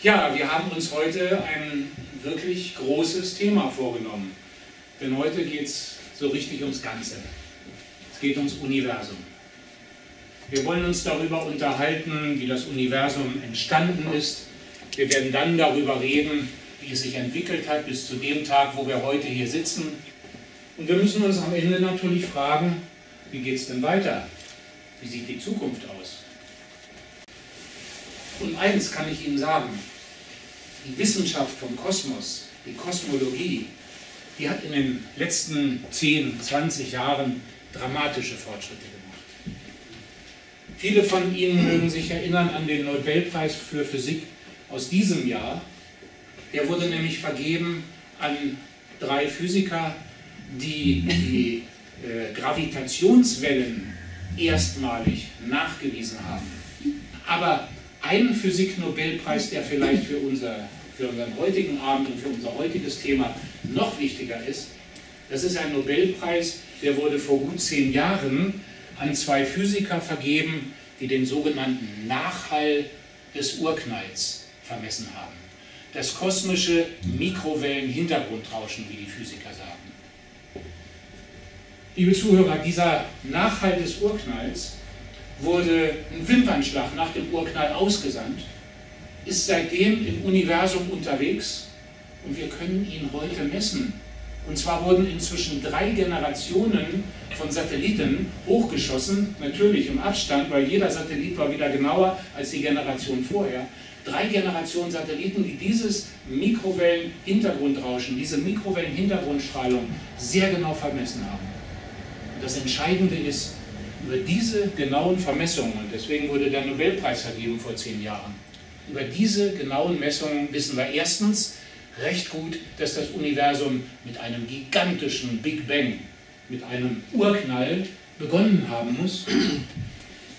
Ja, wir haben uns heute ein wirklich großes Thema vorgenommen. Denn heute geht es so richtig ums Ganze. Es geht ums Universum. Wir wollen uns darüber unterhalten, wie das Universum entstanden ist. Wir werden dann darüber reden, wie es sich entwickelt hat bis zu dem Tag, wo wir heute hier sitzen. Und wir müssen uns am Ende natürlich fragen, wie geht es denn weiter? Wie sieht die Zukunft aus? Und eins kann ich Ihnen sagen, die Wissenschaft vom Kosmos, die Kosmologie, die hat in den letzten 10, 20 Jahren dramatische Fortschritte gemacht. Viele von Ihnen mögen sich erinnern an den Nobelpreis für Physik aus diesem Jahr. Der wurde nämlich vergeben an drei Physiker, die die äh, Gravitationswellen erstmalig nachgewiesen haben. Aber ein Physik-Nobelpreis, der vielleicht für, unser, für unseren heutigen Abend und für unser heutiges Thema noch wichtiger ist, das ist ein Nobelpreis, der wurde vor gut zehn Jahren an zwei Physiker vergeben, die den sogenannten Nachhall des Urknalls vermessen haben. Das kosmische Mikrowellen-Hintergrundrauschen, wie die Physiker sagen. Liebe Zuhörer, dieser Nachhall des Urknalls wurde ein Wimpernschlag nach dem Urknall ausgesandt, ist seitdem im Universum unterwegs und wir können ihn heute messen. Und zwar wurden inzwischen drei Generationen von Satelliten hochgeschossen, natürlich im Abstand, weil jeder Satellit war wieder genauer als die Generation vorher. Drei Generationen Satelliten, die dieses Mikrowellen-Hintergrundrauschen, diese Mikrowellen-Hintergrundstrahlung sehr genau vermessen haben. Und das Entscheidende ist, über diese genauen Vermessungen, deswegen wurde der Nobelpreis vergeben vor zehn Jahren, über diese genauen Messungen wissen wir erstens recht gut, dass das Universum mit einem gigantischen Big Bang, mit einem Urknall begonnen haben muss.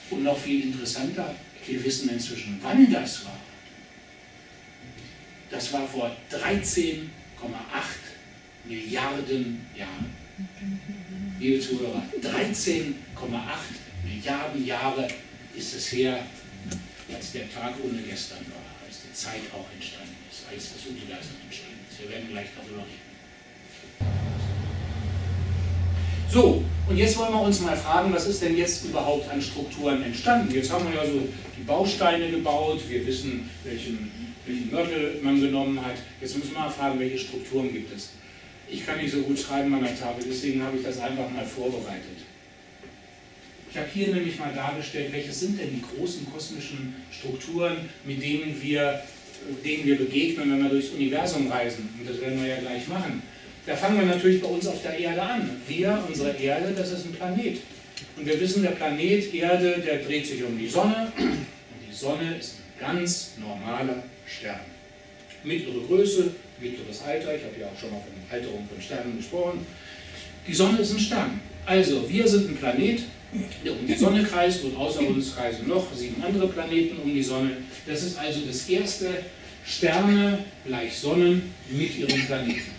Und noch viel interessanter, wir wissen inzwischen, wann das war. Das war vor 13,8 Milliarden Jahren liebe Zuhörer, 13,8 Milliarden Jahre ist es her, als der Tag ohne gestern war, als die Zeit auch entstanden ist, als das Universum entstanden ist. Wir werden gleich darüber reden. So, und jetzt wollen wir uns mal fragen, was ist denn jetzt überhaupt an Strukturen entstanden? Jetzt haben wir ja so die Bausteine gebaut, wir wissen, welchen, welchen Mörtel man genommen hat. Jetzt müssen wir mal fragen, welche Strukturen gibt es? Ich kann nicht so gut schreiben an der Tafel, deswegen habe ich das einfach mal vorbereitet. Ich habe hier nämlich mal dargestellt, welche sind denn die großen kosmischen Strukturen, mit denen wir, denen wir begegnen, wenn wir durchs Universum reisen. Und das werden wir ja gleich machen. Da fangen wir natürlich bei uns auf der Erde an. Wir, unsere Erde, das ist ein Planet. Und wir wissen, der Planet Erde, der dreht sich um die Sonne. Und die Sonne ist ein ganz normaler Stern. Mittlere Größe, mittleres Alter, ich habe ja auch schon mal von Alterung von Sternen gesprochen. Die Sonne ist ein Stern. Also, wir sind ein Planet, der um die Sonne kreist und außer uns kreisen noch sieben andere Planeten um die Sonne. Das ist also das erste Sterne gleich Sonnen mit ihren Planeten.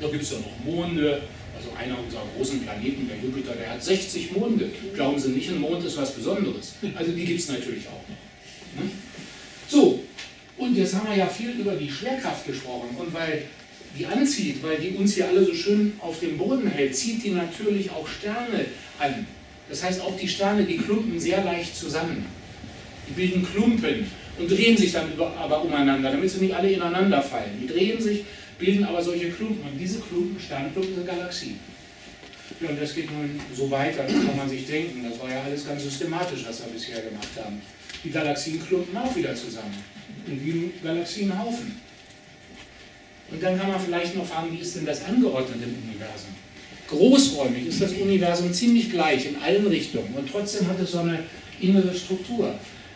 Da gibt es ja noch Monde, also einer unserer großen Planeten, der Jupiter, der hat 60 Monde. Glauben Sie nicht, ein Mond ist was Besonderes. Also die gibt es natürlich auch noch. Ne? So, und jetzt haben wir ja viel über die Schwerkraft gesprochen. Und weil die anzieht, weil die uns hier alle so schön auf dem Boden hält, zieht die natürlich auch Sterne an. Das heißt, auch die Sterne, die klumpen sehr leicht zusammen. Die bilden Klumpen und drehen sich dann aber umeinander, damit sie nicht alle ineinander fallen. Die drehen sich, bilden aber solche Klumpen. Und diese Klumpen, Sternklumpen, sind Galaxien. Ja, und das geht nun so weiter, das kann man sich denken. Das war ja alles ganz systematisch, was wir bisher gemacht haben. Die Galaxien klumpen auch wieder zusammen in wie Galaxienhaufen. Und dann kann man vielleicht noch fragen, wie ist denn das angeordnet im Universum? Großräumig ist das Universum ziemlich gleich in allen Richtungen und trotzdem hat es so eine innere Struktur.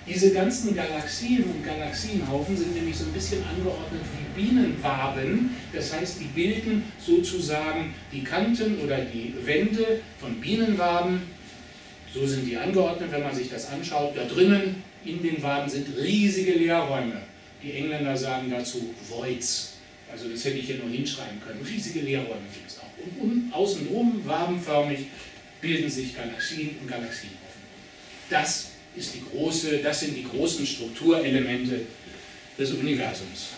Diese ganzen Galaxien und Galaxienhaufen sind nämlich so ein bisschen angeordnet wie Bienenwaben. Das heißt, die bilden sozusagen die Kanten oder die Wände von Bienenwaben. So sind die angeordnet, wenn man sich das anschaut. Da drinnen in den Waben sind riesige Leerräume. Die Engländer sagen dazu Voids. Also das hätte ich hier nur hinschreiben können. Riesige Leerräume gibt es auch. Und, und außenrum, wabenförmig, bilden sich Galaxien und Galaxienhaufen. Das, ist die große, das sind die großen Strukturelemente des Universums.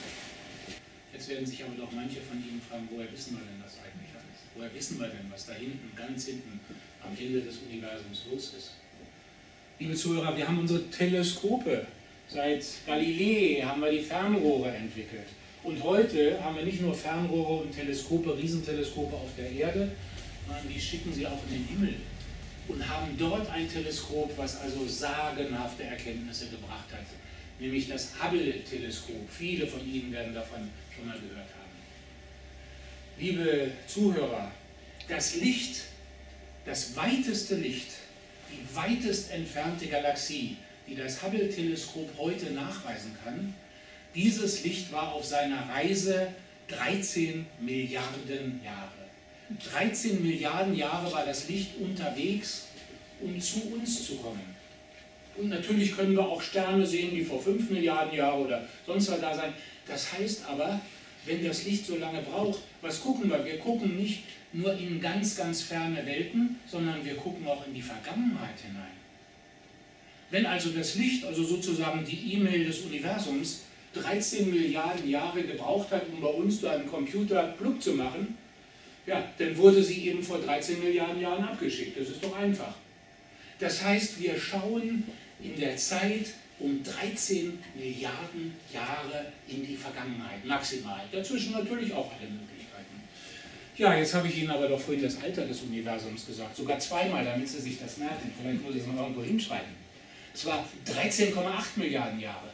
Jetzt werden sich aber doch manche von Ihnen fragen, woher wissen wir denn das eigentlich alles? Woher wissen wir denn, was da hinten, ganz hinten am Ende des Universums los ist? Liebe Zuhörer, wir haben unsere Teleskope. Seit Galilei haben wir die Fernrohre entwickelt. Und heute haben wir nicht nur Fernrohre und Teleskope, Riesenteleskope auf der Erde, sondern die schicken sie auch in den Himmel und haben dort ein Teleskop, was also sagenhafte Erkenntnisse gebracht hat, nämlich das Hubble-Teleskop. Viele von Ihnen werden davon schon mal gehört haben. Liebe Zuhörer, das Licht, das weiteste Licht, die weitest entfernte Galaxie, die das Hubble-Teleskop heute nachweisen kann, dieses Licht war auf seiner Reise 13 Milliarden Jahre. 13 Milliarden Jahre war das Licht unterwegs, um zu uns zu kommen. Und natürlich können wir auch Sterne sehen, die vor 5 Milliarden Jahren oder sonst was da sein. Das heißt aber, wenn das Licht so lange braucht, was gucken wir? Wir gucken nicht nur in ganz, ganz ferne Welten, sondern wir gucken auch in die Vergangenheit hinein. Wenn also das Licht, also sozusagen die E-Mail des Universums, 13 Milliarden Jahre gebraucht hat, um bei uns da einen Computer klug zu machen, ja, dann wurde sie eben vor 13 Milliarden Jahren abgeschickt. Das ist doch einfach. Das heißt, wir schauen in der Zeit um 13 Milliarden Jahre in die Vergangenheit, maximal. Dazwischen natürlich auch alle Möglichkeiten. Ja, jetzt habe ich Ihnen aber doch vorhin das Alter des Universums gesagt, sogar zweimal, damit Sie sich das merken. Vielleicht muss ich es noch irgendwo hinschreiben. Es war 13,8 Milliarden Jahre.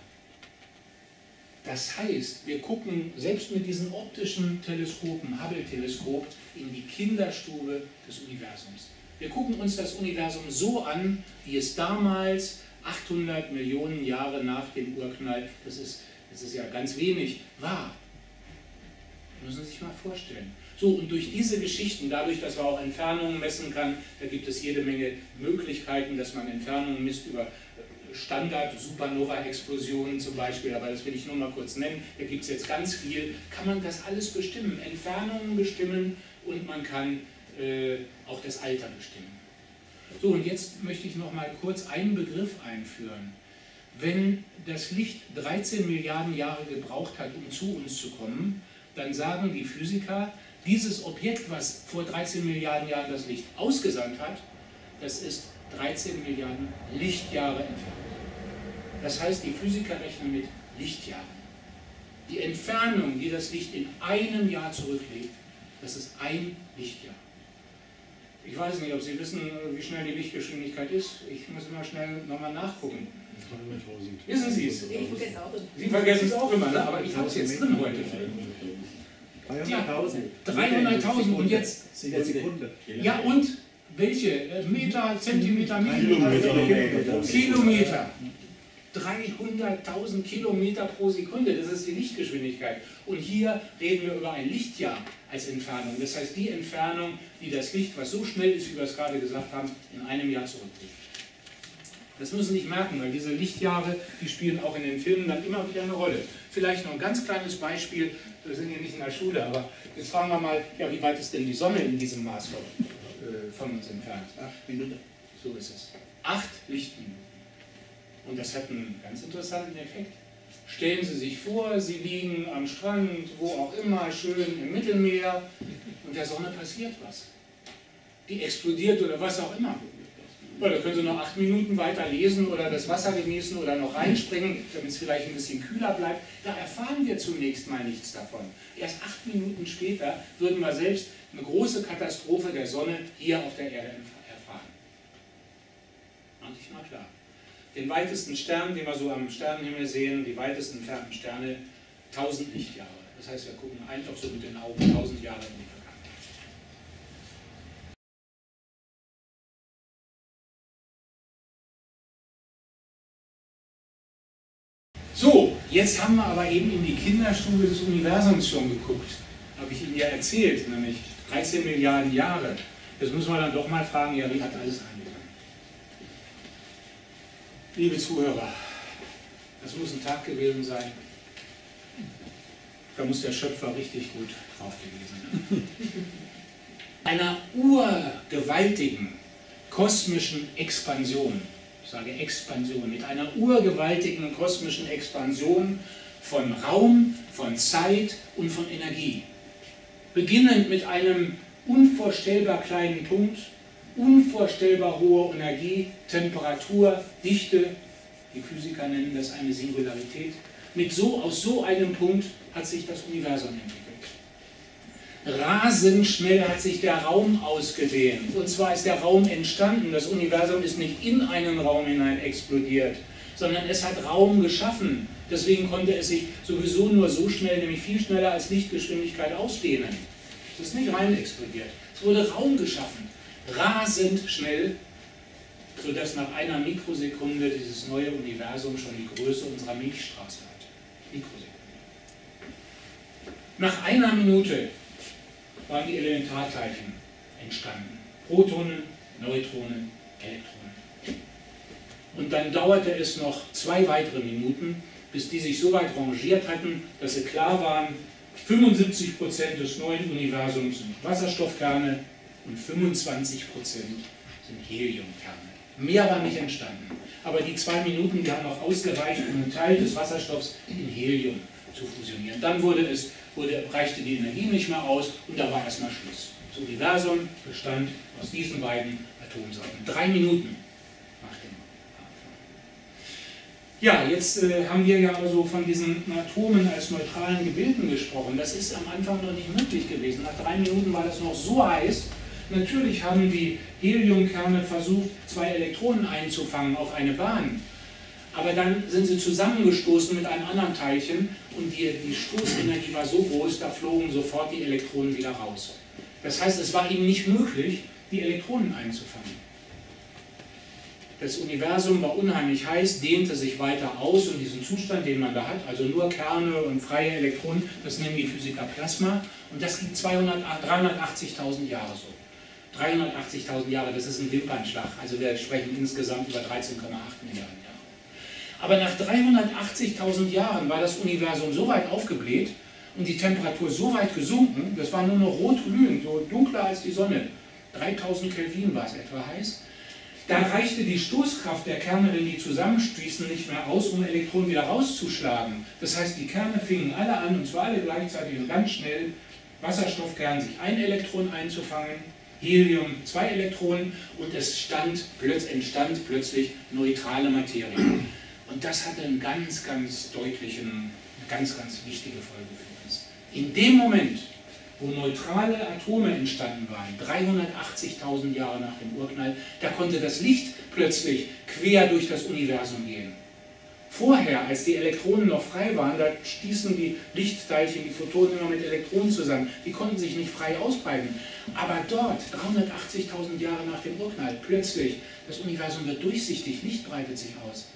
Das heißt, wir gucken selbst mit diesen optischen Teleskopen, Hubble-Teleskop, in die Kinderstube des Universums. Wir gucken uns das Universum so an, wie es damals, 800 Millionen Jahre nach dem Urknall, das ist, das ist ja ganz wenig, war. Müssen Sie sich mal vorstellen. So, und durch diese Geschichten, dadurch, dass man auch Entfernungen messen kann, da gibt es jede Menge Möglichkeiten, dass man Entfernungen misst über Standard-Supernova-Explosionen zum Beispiel, aber das will ich nur mal kurz nennen, da gibt es jetzt ganz viel, kann man das alles bestimmen, Entfernungen bestimmen und man kann äh, auch das Alter bestimmen. So, und jetzt möchte ich noch mal kurz einen Begriff einführen. Wenn das Licht 13 Milliarden Jahre gebraucht hat, um zu uns zu kommen, dann sagen die Physiker, dieses Objekt, was vor 13 Milliarden Jahren das Licht ausgesandt hat, das ist 13 Milliarden Lichtjahre entfernt. Das heißt, die Physiker rechnen mit Lichtjahren. Die Entfernung, die das Licht in einem Jahr zurücklegt, das ist ein Lichtjahr. Ich weiß nicht, ob Sie wissen, wie schnell die Lichtgeschwindigkeit ist. Ich muss immer schnell nochmal nachgucken. 300.000. Wissen Sie es? Ich vergesse auch immer. Sie vergessen es auch immer, ne? aber ich habe es jetzt drin heute. 300.000. 300.000 und jetzt. Sekunde. Ja, und welche? Meter, Zentimeter, Kilometer. Kilometer. 300.000 Kilometer pro Sekunde, das ist die Lichtgeschwindigkeit. Und hier reden wir über ein Lichtjahr als Entfernung. Das heißt, die Entfernung, die das Licht, was so schnell ist, wie wir es gerade gesagt haben, in einem Jahr zurücklegt. Das müssen Sie nicht merken, weil diese Lichtjahre, die spielen auch in den Filmen dann immer wieder eine Rolle. Vielleicht noch ein ganz kleines Beispiel, wir sind hier nicht in der Schule, aber jetzt fragen wir mal, ja, wie weit ist denn die Sonne in diesem Maß von, äh, von uns entfernt? Acht Minuten. So ist es. Acht Lichtminuten. Und das hat einen ganz interessanten Effekt. Stellen Sie sich vor, Sie liegen am Strand, wo auch immer, schön im Mittelmeer und der Sonne passiert was. Die explodiert oder was auch immer. Oder da können Sie noch acht Minuten weiter lesen oder das Wasser genießen oder noch reinspringen, damit es vielleicht ein bisschen kühler bleibt. Da erfahren wir zunächst mal nichts davon. Erst acht Minuten später würden wir selbst eine große Katastrophe der Sonne hier auf der Erde erfahren. Mach ich mal klar den weitesten Stern, den wir so am Sternenhimmel sehen, die weitesten entfernten Sterne, 1000 Lichtjahre. Das heißt, wir gucken einfach so mit den Augen 1000 Jahre in die jetzt haben wir aber eben in die Kinderstube des Universums schon geguckt. Habe ich Ihnen ja erzählt, nämlich 13 Milliarden Jahre. Jetzt müssen wir dann doch mal fragen, ja, wie hat alles angefangen? Liebe Zuhörer, das muss ein Tag gewesen sein. Da muss der Schöpfer richtig gut drauf gewesen sein. Einer urgewaltigen kosmischen Expansion, ich sage Expansion, mit einer urgewaltigen kosmischen Expansion von Raum, von Zeit und von Energie. Beginnend mit einem unvorstellbar kleinen Punkt, unvorstellbar hohe Energie, Temperatur, Dichte, die Physiker nennen das eine Singularität. Mit so, aus so einem Punkt hat sich das Universum entwickelt. Rasend schnell hat sich der Raum ausgedehnt. Und zwar ist der Raum entstanden. Das Universum ist nicht in einen Raum hinein explodiert, sondern es hat Raum geschaffen. Deswegen konnte es sich sowieso nur so schnell, nämlich viel schneller als Lichtgeschwindigkeit ausdehnen. Es ist nicht rein explodiert. Es wurde Raum geschaffen. Rasend schnell, sodass nach einer Mikrosekunde dieses neue Universum schon die Größe unserer Milchstraße hat. Mikrosekunde. Nach einer Minute waren die Elementarteilchen entstanden. Protonen, Neutronen, Elektronen. Und dann dauerte es noch zwei weitere Minuten, bis die sich so weit rangiert hatten, dass sie klar waren, 75% des neuen Universums sind Wasserstoffkerne und 25% sind Heliumkerne. Mehr war nicht entstanden. Aber die zwei Minuten, die haben noch ausgereicht, um einen Teil des Wasserstoffs in Helium zu fusionieren. Dann wurde es, wurde, reichte die Energie nicht mehr aus und da war erstmal Schluss. Das Universum bestand aus diesen beiden Atomsorten. Drei Minuten nach dem Anfang. Ja, jetzt äh, haben wir ja also von diesen Atomen als neutralen Gebilden gesprochen. Das ist am Anfang noch nicht möglich gewesen. Nach drei Minuten war das noch so heiß. Natürlich haben die Heliumkerne versucht, zwei Elektronen einzufangen auf eine Bahn. Aber dann sind sie zusammengestoßen mit einem anderen Teilchen und die, die Stoßenergie war so groß, da flogen sofort die Elektronen wieder raus. Das heißt, es war ihnen nicht möglich, die Elektronen einzufangen. Das Universum war unheimlich heiß, dehnte sich weiter aus und diesen Zustand, den man da hat, also nur Kerne und freie Elektronen, das nennen die Physiker Plasma und das gibt 380.000 Jahre so. 380.000 Jahre, das ist ein Wimpernschlag, also wir sprechen insgesamt über 13,8 Milliarden. Aber nach 380.000 Jahren war das Universum so weit aufgebläht und die Temperatur so weit gesunken, das war nur noch rot-glühend, so dunkler als die Sonne. 3000 Kelvin war es etwa heiß. Da reichte die Stoßkraft der Kerne, wenn die zusammenstießen, nicht mehr aus, um Elektronen wieder rauszuschlagen. Das heißt, die Kerne fingen alle an, und zwar alle gleichzeitig und ganz schnell, Wasserstoffkern sich ein Elektron einzufangen, Helium zwei Elektronen und es stand, entstand plötzlich neutrale Materie. Und das hatte einen ganz, ganz deutlichen, ganz, ganz wichtige Folge für uns. In dem Moment, wo neutrale Atome entstanden waren, 380.000 Jahre nach dem Urknall, da konnte das Licht plötzlich quer durch das Universum gehen. Vorher, als die Elektronen noch frei waren, da stießen die Lichtteilchen, die Photonen immer mit Elektronen zusammen. Die konnten sich nicht frei ausbreiten. Aber dort, 380.000 Jahre nach dem Urknall, plötzlich, das Universum wird durchsichtig, Licht breitet sich aus.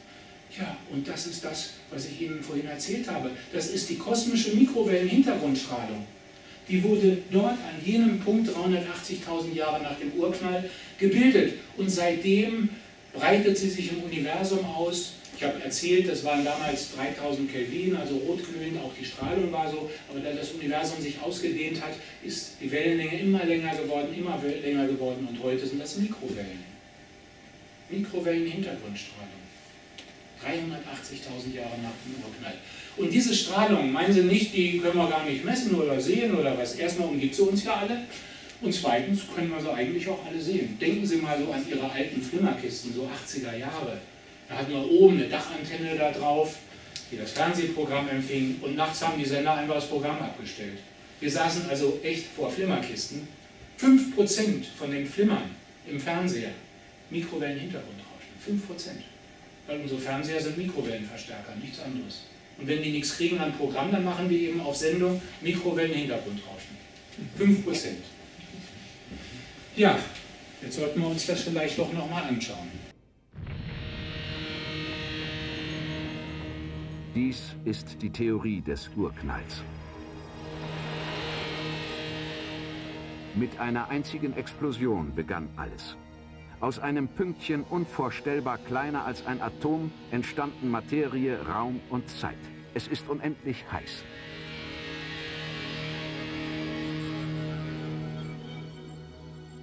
Ja, und das ist das, was ich Ihnen vorhin erzählt habe. Das ist die kosmische Mikrowellenhintergrundstrahlung. Die wurde dort an jenem Punkt 380.000 Jahre nach dem Urknall gebildet. Und seitdem breitet sie sich im Universum aus. Ich habe erzählt, das waren damals 3000 Kelvin, also rotglühend, auch die Strahlung war so. Aber da das Universum sich ausgedehnt hat, ist die Wellenlänge immer länger geworden, immer länger geworden. Und heute sind das Mikrowellen. Mikrowellenhintergrundstrahlung. 380.000 Jahre nach dem Urknall. Und diese Strahlung, meinen Sie nicht, die können wir gar nicht messen oder sehen oder was? Erstmal umgibt sie uns ja alle. Und zweitens können wir sie eigentlich auch alle sehen. Denken Sie mal so an Ihre alten Flimmerkisten, so 80er Jahre. Da hatten wir oben eine Dachantenne da drauf, die das Fernsehprogramm empfing. Und nachts haben die Sender einfach das Programm abgestellt. Wir saßen also echt vor Flimmerkisten. 5% von den Flimmern im Fernseher, Mikrowellenhintergrundrauschen. 5%. Weil unsere Fernseher sind Mikrowellenverstärker, nichts anderes. Und wenn die nichts kriegen an Programm, dann machen die eben auf Sendung Mikrowellenhintergrundrauschen. 5%. Ja, jetzt sollten wir uns das vielleicht doch nochmal anschauen. Dies ist die Theorie des Urknalls. Mit einer einzigen Explosion begann alles. Aus einem Pünktchen unvorstellbar kleiner als ein Atom entstanden Materie, Raum und Zeit. Es ist unendlich heiß.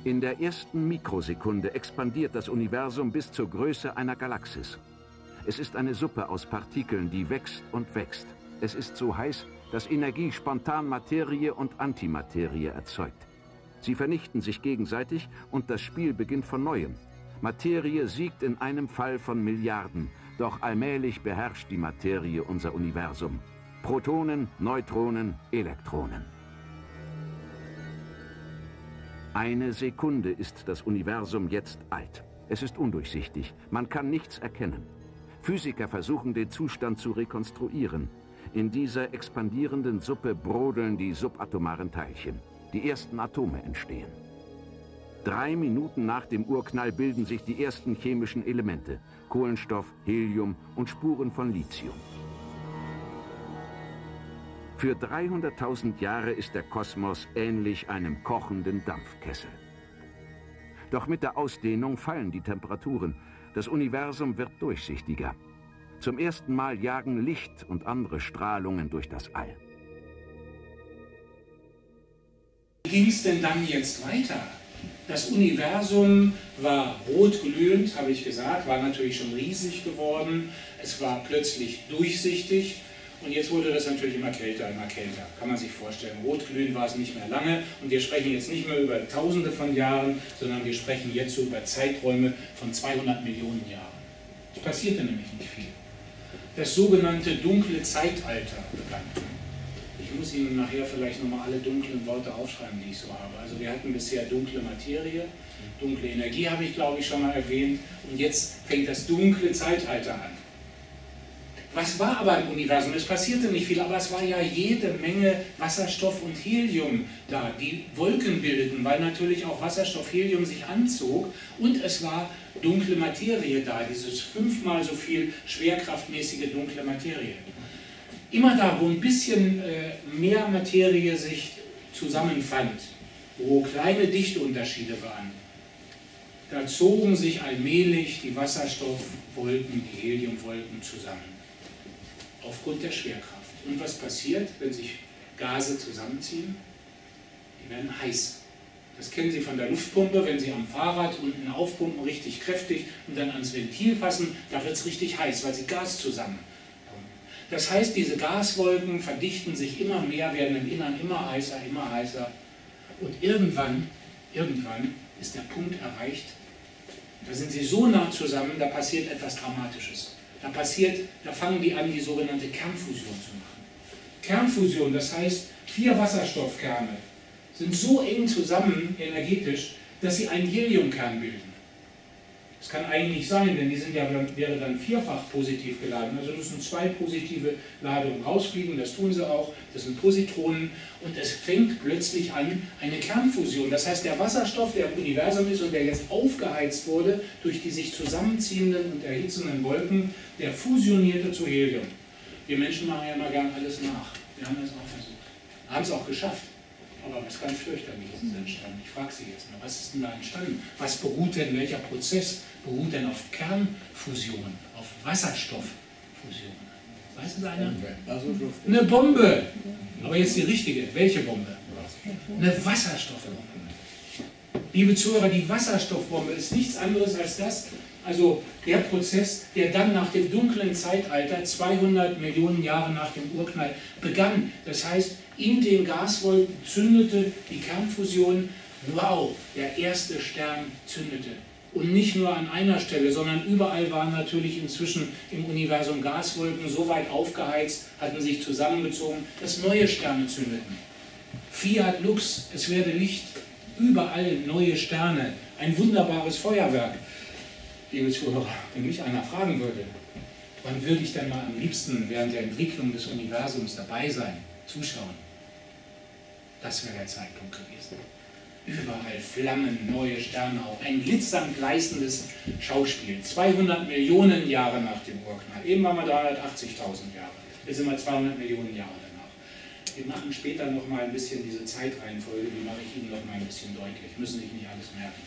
In der ersten Mikrosekunde expandiert das Universum bis zur Größe einer Galaxis. Es ist eine Suppe aus Partikeln, die wächst und wächst. Es ist so heiß, dass Energie spontan Materie und Antimaterie erzeugt. Sie vernichten sich gegenseitig und das Spiel beginnt von neuem. Materie siegt in einem Fall von Milliarden, doch allmählich beherrscht die Materie unser Universum. Protonen, Neutronen, Elektronen. Eine Sekunde ist das Universum jetzt alt. Es ist undurchsichtig, man kann nichts erkennen. Physiker versuchen den Zustand zu rekonstruieren. In dieser expandierenden Suppe brodeln die subatomaren Teilchen. Die ersten Atome entstehen. Drei Minuten nach dem Urknall bilden sich die ersten chemischen Elemente. Kohlenstoff, Helium und Spuren von Lithium. Für 300.000 Jahre ist der Kosmos ähnlich einem kochenden Dampfkessel. Doch mit der Ausdehnung fallen die Temperaturen. Das Universum wird durchsichtiger. Zum ersten Mal jagen Licht und andere Strahlungen durch das All. Ging es denn dann jetzt weiter? Das Universum war rot glühend, habe ich gesagt, war natürlich schon riesig geworden. Es war plötzlich durchsichtig und jetzt wurde das natürlich immer kälter, immer kälter. Kann man sich vorstellen. Rotglühend war es nicht mehr lange und wir sprechen jetzt nicht mehr über Tausende von Jahren, sondern wir sprechen jetzt so über Zeiträume von 200 Millionen Jahren. Es passierte nämlich nicht viel. Das sogenannte dunkle Zeitalter begann. Ich muss Ihnen nachher vielleicht nochmal alle dunklen Worte aufschreiben, die ich so habe. Also wir hatten bisher dunkle Materie, dunkle Energie habe ich glaube ich schon mal erwähnt und jetzt fängt das dunkle Zeitalter an. Was war aber im Universum? Es passierte nicht viel, aber es war ja jede Menge Wasserstoff und Helium da, die Wolken bildeten, weil natürlich auch Wasserstoff, Helium sich anzog und es war dunkle Materie da, dieses fünfmal so viel schwerkraftmäßige dunkle Materie. Immer da, wo ein bisschen äh, mehr Materie sich zusammenfand, wo kleine Dichteunterschiede waren, da zogen sich allmählich die Wasserstoffwolken, die Heliumwolken zusammen aufgrund der Schwerkraft. Und was passiert, wenn sich Gase zusammenziehen? Die werden heiß. Das kennen Sie von der Luftpumpe, wenn Sie am Fahrrad unten aufpumpen, richtig kräftig und dann ans Ventil fassen, da wird es richtig heiß, weil Sie Gas zusammen. Das heißt, diese Gaswolken verdichten sich immer mehr, werden im Innern immer heißer, immer heißer. Und irgendwann, irgendwann ist der Punkt erreicht, da sind sie so nah zusammen, da passiert etwas Dramatisches. Da passiert, da fangen die an, die sogenannte Kernfusion zu machen. Kernfusion, das heißt, vier Wasserstoffkerne sind so eng zusammen energetisch, dass sie einen Heliumkern bilden. Das kann eigentlich sein, denn die sind ja, wäre dann vierfach positiv geladen. Also müssen zwei positive Ladungen rausfliegen, das tun sie auch, das sind Positronen und es fängt plötzlich an eine Kernfusion. Das heißt, der Wasserstoff, der im Universum ist und der jetzt aufgeheizt wurde durch die sich zusammenziehenden und erhitzenden Wolken, der fusionierte zu Helium. Wir Menschen machen ja immer gern alles nach. Wir haben das auch versucht. Haben es auch geschafft. Aber was ganz fürchterliches ist entstanden. Ich frage Sie jetzt mal, was ist denn da entstanden? Was beruht denn, welcher Prozess beruht denn auf Kernfusion, auf Wasserstofffusion? Weiß es einer? Eine Bombe. Aber jetzt die richtige. Welche Bombe? Eine Wasserstoffbombe. Liebe Zuhörer, die Wasserstoffbombe ist nichts anderes als das, also der Prozess, der dann nach dem dunklen Zeitalter, 200 Millionen Jahre nach dem Urknall, begann. Das heißt, in den Gaswolken zündete die Kernfusion. Wow, der erste Stern zündete. Und nicht nur an einer Stelle, sondern überall waren natürlich inzwischen im Universum Gaswolken so weit aufgeheizt, hatten sich zusammengezogen, dass neue Sterne zündeten. Fiat Lux, es werde Licht, überall neue Sterne, ein wunderbares Feuerwerk. Liebe Zuhörer, wenn mich einer fragen würde, wann würde ich denn mal am liebsten während der Entwicklung des Universums dabei sein, zuschauen, das wäre der Zeitpunkt gewesen. Überall Flammen, neue Sterne auf. Ein glitzernd gleißendes Schauspiel. 200 Millionen Jahre nach dem Urknall. Eben waren wir 380.000 Jahre. Jetzt sind wir 200 Millionen Jahre danach. Wir machen später nochmal ein bisschen diese Zeitreihenfolge, die mache ich Ihnen nochmal ein bisschen deutlich. Müssen sich nicht alles merken.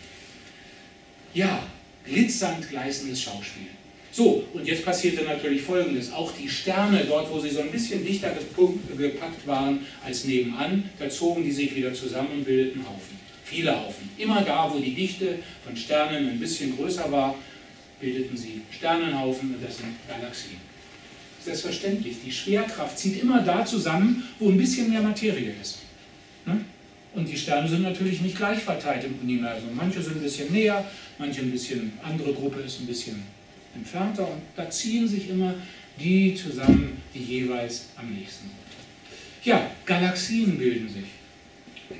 Ja, glitzernd gleißendes Schauspiel. So, und jetzt passierte natürlich Folgendes. Auch die Sterne, dort wo sie so ein bisschen dichter gepackt waren als nebenan, da zogen die sich wieder zusammen und bildeten Haufen. Viele Haufen. Immer da, wo die Dichte von Sternen ein bisschen größer war, bildeten sie Sternenhaufen und das sind Galaxien. Selbstverständlich. Die Schwerkraft zieht immer da zusammen, wo ein bisschen mehr Materie ist. Ne? Und die Sterne sind natürlich nicht gleich verteilt im Universum. Manche sind ein bisschen näher, manche ein bisschen, andere Gruppe ist ein bisschen entfernter. Und da ziehen sich immer die zusammen, die jeweils am nächsten sind. Ja, Galaxien bilden sich.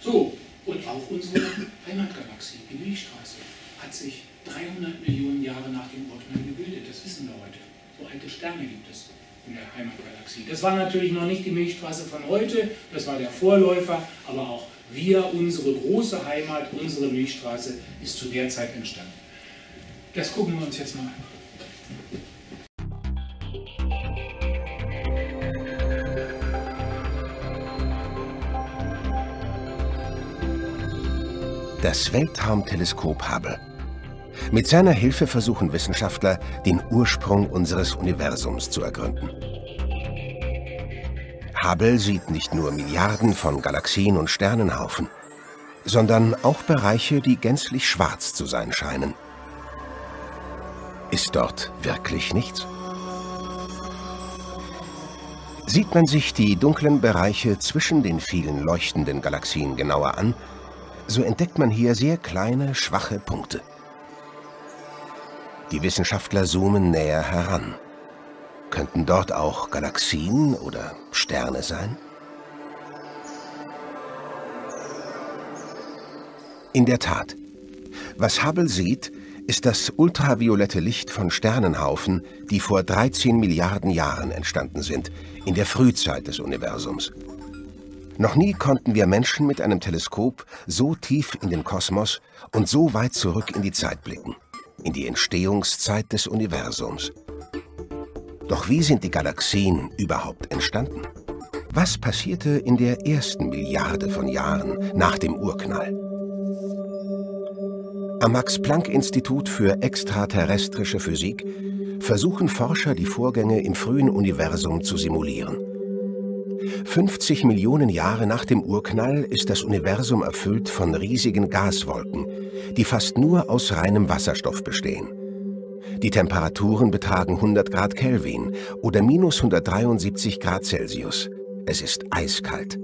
So, und auch unsere Heimatgalaxie, die Milchstraße, hat sich 300 Millionen Jahre nach dem Urknall gebildet. Das wissen wir heute. So alte Sterne gibt es in der Heimatgalaxie. Das war natürlich noch nicht die Milchstraße von heute, das war der Vorläufer, aber auch wir, unsere große Heimat, unsere Milchstraße ist zu der Zeit entstanden. Das gucken wir uns jetzt mal an. Das Weltraumteleskop Hubble. Mit seiner Hilfe versuchen Wissenschaftler, den Ursprung unseres Universums zu ergründen. Hubble sieht nicht nur Milliarden von Galaxien und Sternenhaufen, sondern auch Bereiche, die gänzlich schwarz zu sein scheinen. Ist dort wirklich nichts? Sieht man sich die dunklen Bereiche zwischen den vielen leuchtenden Galaxien genauer an, so entdeckt man hier sehr kleine, schwache Punkte. Die Wissenschaftler zoomen näher heran. Könnten dort auch Galaxien oder Sterne sein? In der Tat. Was Hubble sieht, ist das ultraviolette Licht von Sternenhaufen, die vor 13 Milliarden Jahren entstanden sind, in der Frühzeit des Universums. Noch nie konnten wir Menschen mit einem Teleskop so tief in den Kosmos und so weit zurück in die Zeit blicken, in die Entstehungszeit des Universums. Doch wie sind die Galaxien überhaupt entstanden? Was passierte in der ersten Milliarde von Jahren nach dem Urknall? Am Max-Planck-Institut für extraterrestrische Physik versuchen Forscher, die Vorgänge im frühen Universum zu simulieren. 50 Millionen Jahre nach dem Urknall ist das Universum erfüllt von riesigen Gaswolken, die fast nur aus reinem Wasserstoff bestehen. Die Temperaturen betragen 100 Grad Kelvin oder minus 173 Grad Celsius. Es ist eiskalt.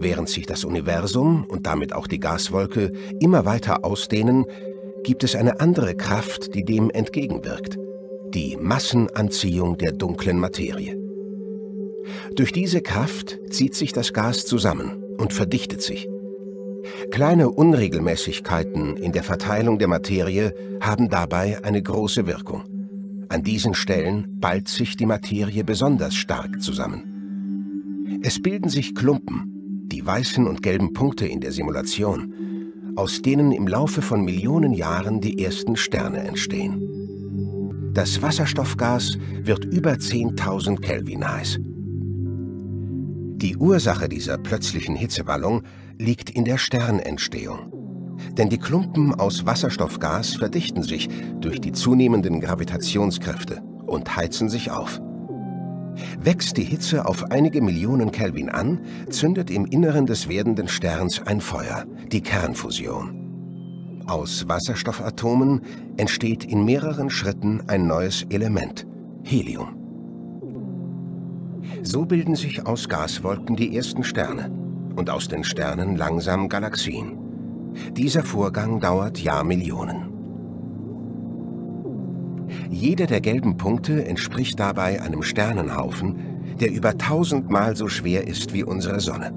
Während sich das Universum und damit auch die Gaswolke immer weiter ausdehnen, gibt es eine andere Kraft, die dem entgegenwirkt. Die Massenanziehung der dunklen Materie. Durch diese Kraft zieht sich das Gas zusammen und verdichtet sich. Kleine Unregelmäßigkeiten in der Verteilung der Materie haben dabei eine große Wirkung. An diesen Stellen ballt sich die Materie besonders stark zusammen. Es bilden sich Klumpen, die weißen und gelben Punkte in der Simulation, aus denen im Laufe von Millionen Jahren die ersten Sterne entstehen. Das Wasserstoffgas wird über 10.000 Kelvin heiß. Die Ursache dieser plötzlichen Hitzewallung liegt in der Sternentstehung. Denn die Klumpen aus Wasserstoffgas verdichten sich durch die zunehmenden Gravitationskräfte und heizen sich auf. Wächst die Hitze auf einige Millionen Kelvin an, zündet im Inneren des werdenden Sterns ein Feuer, die Kernfusion. Aus Wasserstoffatomen entsteht in mehreren Schritten ein neues Element, Helium. So bilden sich aus Gaswolken die ersten Sterne und aus den Sternen langsam Galaxien. Dieser Vorgang dauert Jahrmillionen. Jeder der gelben Punkte entspricht dabei einem Sternenhaufen, der über tausendmal so schwer ist wie unsere Sonne.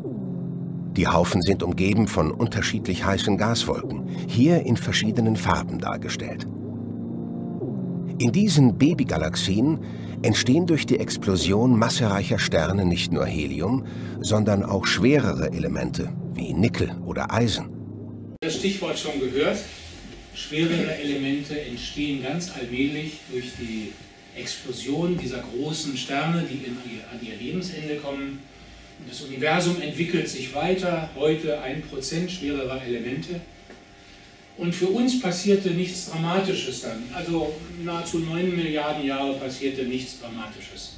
Die Haufen sind umgeben von unterschiedlich heißen Gaswolken, hier in verschiedenen Farben dargestellt. In diesen Babygalaxien entstehen durch die Explosion massereicher Sterne nicht nur Helium, sondern auch schwerere Elemente wie Nickel oder Eisen. Das Stichwort schon gehört. Schwerere Elemente entstehen ganz allmählich durch die Explosion dieser großen Sterne, die an ihr Lebensende kommen. Das Universum entwickelt sich weiter, heute ein Prozent schwererer Elemente. Und für uns passierte nichts Dramatisches dann. Also nahezu 9 Milliarden Jahre passierte nichts Dramatisches.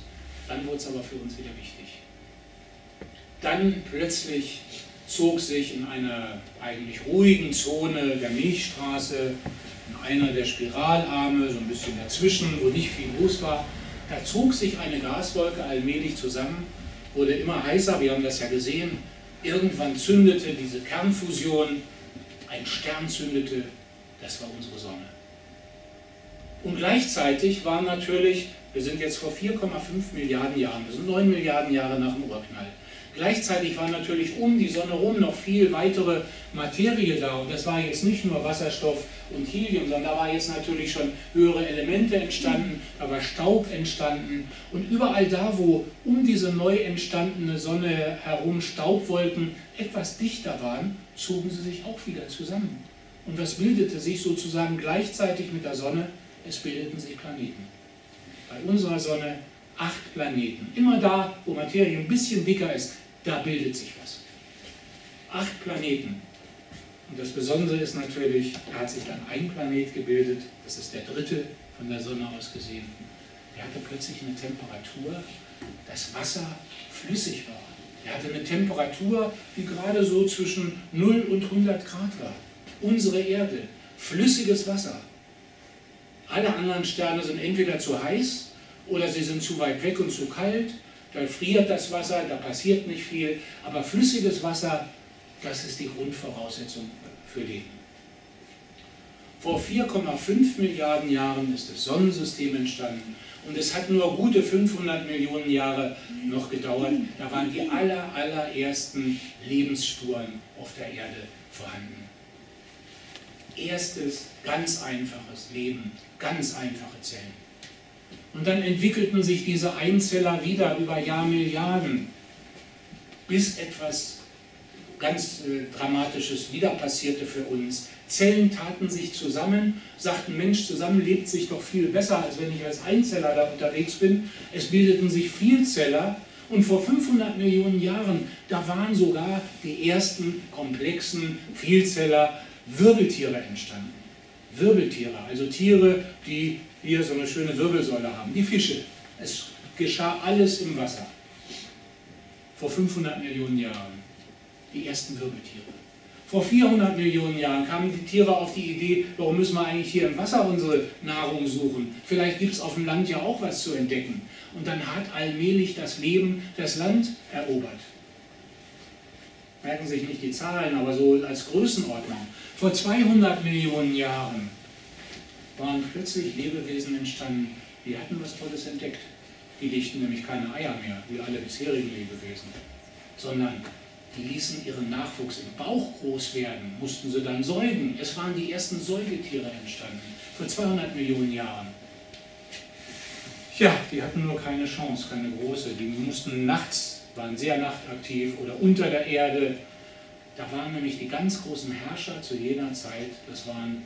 Dann wurde es aber für uns wieder wichtig. Dann plötzlich zog sich in einer eigentlich ruhigen Zone der Milchstraße, in einer der Spiralarme, so ein bisschen dazwischen, wo nicht viel los war, Da zog sich eine Gaswolke allmählich zusammen, wurde immer heißer, wir haben das ja gesehen. Irgendwann zündete diese Kernfusion, ein Stern zündete, das war unsere Sonne. Und gleichzeitig war natürlich, wir sind jetzt vor 4,5 Milliarden Jahren, wir sind 9 Milliarden Jahre nach dem Urknall, Gleichzeitig war natürlich um die Sonne herum noch viel weitere Materie da. Und das war jetzt nicht nur Wasserstoff und Helium, sondern da war jetzt natürlich schon höhere Elemente entstanden, da war Staub entstanden. Und überall da, wo um diese neu entstandene Sonne herum Staubwolken etwas dichter waren, zogen sie sich auch wieder zusammen. Und was bildete sich sozusagen gleichzeitig mit der Sonne? Es bildeten sich Planeten. Bei unserer Sonne acht Planeten. Immer da, wo Materie ein bisschen dicker ist, da bildet sich was. Acht Planeten. Und das Besondere ist natürlich, da hat sich dann ein Planet gebildet, das ist der dritte von der Sonne aus gesehen. Der hatte plötzlich eine Temperatur, das Wasser flüssig war. Er hatte eine Temperatur, die gerade so zwischen 0 und 100 Grad war. Unsere Erde, flüssiges Wasser. Alle anderen Sterne sind entweder zu heiß oder sie sind zu weit weg und zu kalt da friert das Wasser, da passiert nicht viel, aber flüssiges Wasser, das ist die Grundvoraussetzung für Leben. Vor 4,5 Milliarden Jahren ist das Sonnensystem entstanden und es hat nur gute 500 Millionen Jahre noch gedauert. Da waren die aller, allerersten Lebensspuren auf der Erde vorhanden. Erstes, ganz einfaches Leben, ganz einfache Zellen. Und dann entwickelten sich diese Einzeller wieder über Jahrmilliarden, bis etwas ganz äh, Dramatisches wieder passierte für uns. Zellen taten sich zusammen, sagten, Mensch, zusammen lebt sich doch viel besser, als wenn ich als Einzeller da unterwegs bin. Es bildeten sich Vielzeller und vor 500 Millionen Jahren, da waren sogar die ersten komplexen Vielzeller Wirbeltiere entstanden. Wirbeltiere, also Tiere, die hier so eine schöne Wirbelsäule haben. Die Fische. Es geschah alles im Wasser. Vor 500 Millionen Jahren. Die ersten Wirbeltiere. Vor 400 Millionen Jahren kamen die Tiere auf die Idee, warum müssen wir eigentlich hier im Wasser unsere Nahrung suchen? Vielleicht gibt es auf dem Land ja auch was zu entdecken. Und dann hat allmählich das Leben das Land erobert. Merken sich nicht die Zahlen, aber so als Größenordnung. Vor 200 Millionen Jahren waren plötzlich Lebewesen entstanden, die hatten was Tolles entdeckt. Die legten nämlich keine Eier mehr, wie alle bisherigen Lebewesen, sondern die ließen ihren Nachwuchs im Bauch groß werden, mussten sie dann säugen. Es waren die ersten Säugetiere entstanden, vor 200 Millionen Jahren. Ja, die hatten nur keine Chance, keine große. Die mussten nachts, waren sehr nachtaktiv oder unter der Erde. Da waren nämlich die ganz großen Herrscher zu jener Zeit, das waren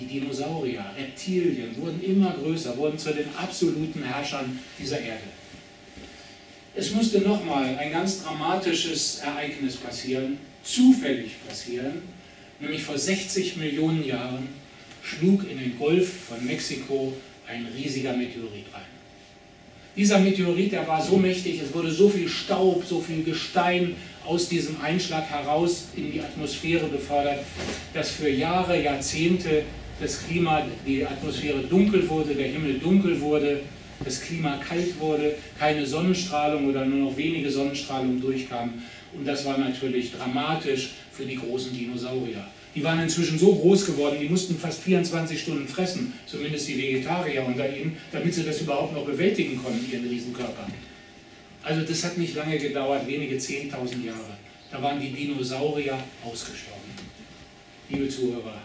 die Dinosaurier, Reptilien wurden immer größer, wurden zu den absoluten Herrschern dieser Erde. Es musste nochmal ein ganz dramatisches Ereignis passieren, zufällig passieren, nämlich vor 60 Millionen Jahren schlug in den Golf von Mexiko ein riesiger Meteorit rein. Dieser Meteorit, der war so mächtig, es wurde so viel Staub, so viel Gestein aus diesem Einschlag heraus in die Atmosphäre befördert, dass für Jahre, Jahrzehnte das Klima, die Atmosphäre dunkel wurde, der Himmel dunkel wurde, das Klima kalt wurde, keine Sonnenstrahlung oder nur noch wenige Sonnenstrahlung durchkam. Und das war natürlich dramatisch für die großen Dinosaurier. Die waren inzwischen so groß geworden, die mussten fast 24 Stunden fressen, zumindest die Vegetarier unter ihnen, damit sie das überhaupt noch bewältigen konnten, ihren Riesenkörper. Also das hat nicht lange gedauert, wenige 10.000 Jahre. Da waren die Dinosaurier ausgestorben. Liebe Zuhörer,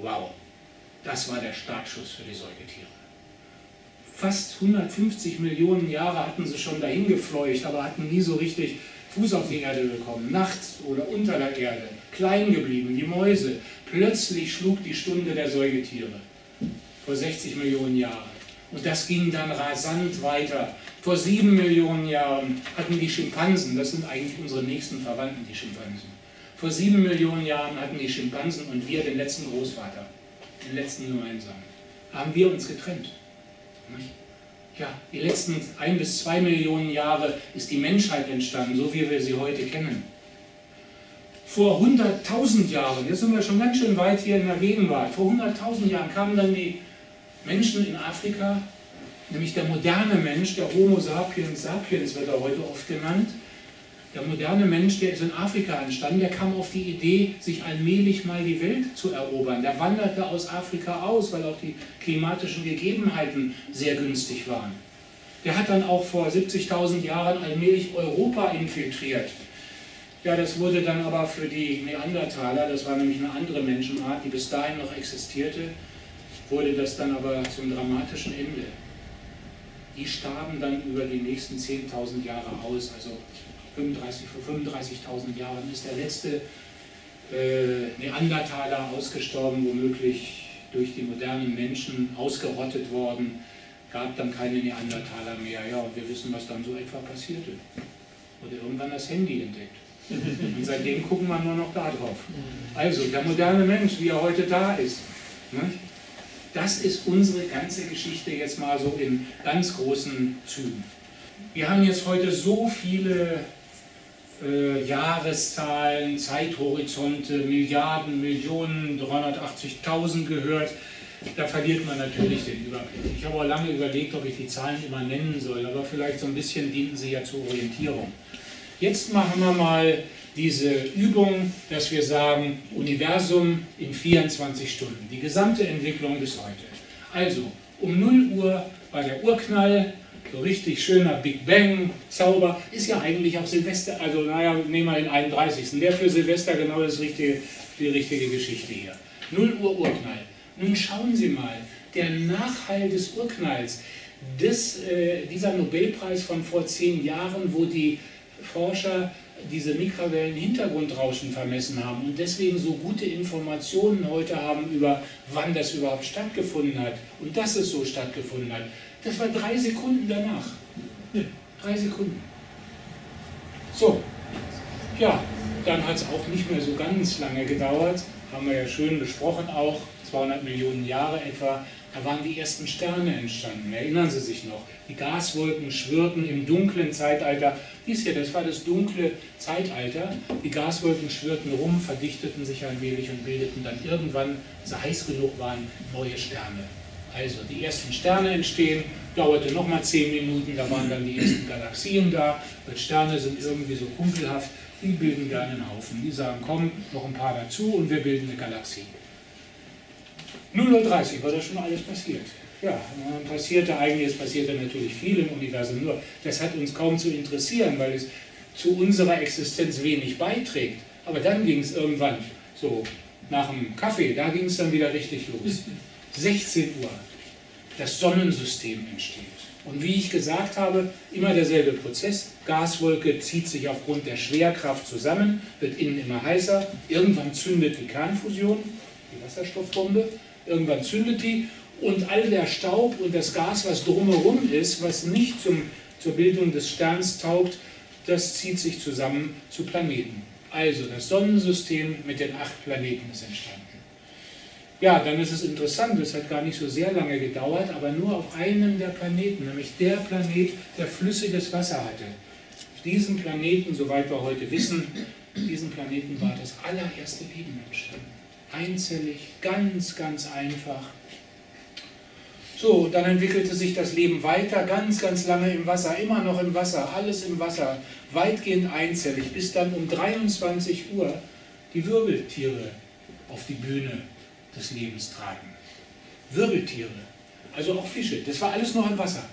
wow. Das war der Startschuss für die Säugetiere. Fast 150 Millionen Jahre hatten sie schon dahin gefleucht, aber hatten nie so richtig Fuß auf die Erde bekommen. Nachts oder unter der Erde, klein geblieben, die Mäuse. Plötzlich schlug die Stunde der Säugetiere. Vor 60 Millionen Jahren. Und das ging dann rasant weiter. Vor sieben Millionen Jahren hatten die Schimpansen, das sind eigentlich unsere nächsten Verwandten, die Schimpansen. Vor sieben Millionen Jahren hatten die Schimpansen und wir den letzten Großvater den letzten gemeinsam, haben wir uns getrennt. Ja, die letzten ein bis zwei Millionen Jahre ist die Menschheit entstanden, so wie wir sie heute kennen. Vor 100.000 Jahren, jetzt sind wir schon ganz schön weit hier in der Gegenwart, vor 100.000 Jahren kamen dann die Menschen in Afrika nämlich der moderne Mensch, der Homo sapiens sapiens wird er heute oft genannt, der moderne Mensch, der ist in Afrika entstanden, der kam auf die Idee, sich allmählich mal die Welt zu erobern. Der wanderte aus Afrika aus, weil auch die klimatischen Gegebenheiten sehr günstig waren. Der hat dann auch vor 70.000 Jahren allmählich Europa infiltriert. Ja, das wurde dann aber für die Neandertaler, das war nämlich eine andere Menschenart, die bis dahin noch existierte, wurde das dann aber zum dramatischen Ende. Die starben dann über die nächsten 10.000 Jahre aus, also 35, vor 35.000 Jahren ist der letzte äh, Neandertaler ausgestorben, womöglich durch die modernen Menschen ausgerottet worden, gab dann keine Neandertaler mehr. Ja, und wir wissen, was dann so etwa passierte. Wurde irgendwann das Handy entdeckt. Und seitdem gucken wir nur noch da drauf. Also, der moderne Mensch, wie er heute da ist, ne? das ist unsere ganze Geschichte jetzt mal so in ganz großen Zügen. Wir haben jetzt heute so viele äh, Jahreszahlen, Zeithorizonte, Milliarden, Millionen, 380.000 gehört. Da verliert man natürlich den Überblick. Ich habe auch lange überlegt, ob ich die Zahlen immer nennen soll, aber vielleicht so ein bisschen dienten sie ja zur Orientierung. Jetzt machen wir mal diese Übung, dass wir sagen, Universum in 24 Stunden, die gesamte Entwicklung bis heute. Also, um 0 Uhr war der Urknall, so richtig schöner Big Bang, Zauber, ist ja eigentlich auch Silvester, also naja, nehmen wir den 31. Der für Silvester genau das richtige, die richtige Geschichte hier. 0 Uhr Urknall. Nun schauen Sie mal, der Nachhall des Urknalls, des, äh, dieser Nobelpreis von vor zehn Jahren, wo die Forscher diese Mikrowellen-Hintergrundrauschen vermessen haben und deswegen so gute Informationen heute haben über, wann das überhaupt stattgefunden hat und dass es so stattgefunden hat. Das war drei Sekunden danach. Drei Sekunden. So, ja, dann hat es auch nicht mehr so ganz lange gedauert, haben wir ja schön besprochen auch, 200 Millionen Jahre etwa, da waren die ersten Sterne entstanden. Erinnern Sie sich noch? Die Gaswolken schwirrten im dunklen Zeitalter. Dies hier, das war das dunkle Zeitalter. Die Gaswolken schwirrten rum, verdichteten sich wenig und bildeten dann irgendwann, als sie heiß genug waren, neue Sterne. Also die ersten Sterne entstehen, dauerte nochmal zehn Minuten, da waren dann die ersten Galaxien da, weil Sterne sind irgendwie so kumpelhaft, die bilden gerne einen Haufen. Die sagen, komm, noch ein paar dazu und wir bilden eine Galaxie. 0.30 Uhr war das schon alles passiert. Ja, passierte eigentlich, es passierte natürlich viel im Universum, nur das hat uns kaum zu interessieren, weil es zu unserer Existenz wenig beiträgt. Aber dann ging es irgendwann, so nach dem Kaffee, da ging es dann wieder richtig los. 16 Uhr, das Sonnensystem entsteht. Und wie ich gesagt habe, immer derselbe Prozess. Gaswolke zieht sich aufgrund der Schwerkraft zusammen, wird innen immer heißer. Irgendwann zündet die Kernfusion, die Wasserstoffbombe. Irgendwann zündet die und all der Staub und das Gas, was drumherum ist, was nicht zum, zur Bildung des Sterns taugt, das zieht sich zusammen zu Planeten. Also das Sonnensystem mit den acht Planeten ist entstanden. Ja, dann ist es interessant, es hat gar nicht so sehr lange gedauert, aber nur auf einem der Planeten, nämlich der Planet, der flüssiges Wasser hatte. Auf diesem Planeten, soweit wir heute wissen, diesen Planeten war das allererste Leben entstanden. Einzellig, ganz, ganz einfach. So, dann entwickelte sich das Leben weiter, ganz, ganz lange im Wasser, immer noch im Wasser, alles im Wasser, weitgehend einzellig, bis dann um 23 Uhr die Wirbeltiere auf die Bühne des Lebens traten. Wirbeltiere, also auch Fische, das war alles noch im Wasser.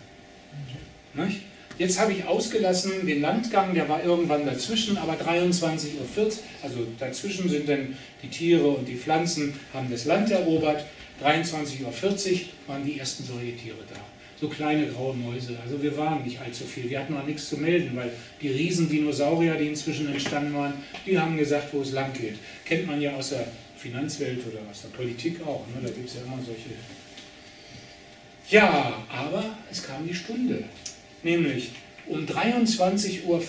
Nicht? Jetzt habe ich ausgelassen den Landgang, der war irgendwann dazwischen, aber 23.40 Uhr, also dazwischen sind dann die Tiere und die Pflanzen, haben das Land erobert. 23.40 Uhr waren die ersten Säugetiere da. So kleine graue Mäuse. Also wir waren nicht allzu viel. Wir hatten noch nichts zu melden, weil die Riesendinosaurier, die inzwischen entstanden waren, die haben gesagt, wo es lang geht. Kennt man ja aus der Finanzwelt oder aus der Politik auch. Ne? Da gibt es ja immer solche. Ja, aber es kam die Stunde. Nämlich um 23.54 Uhr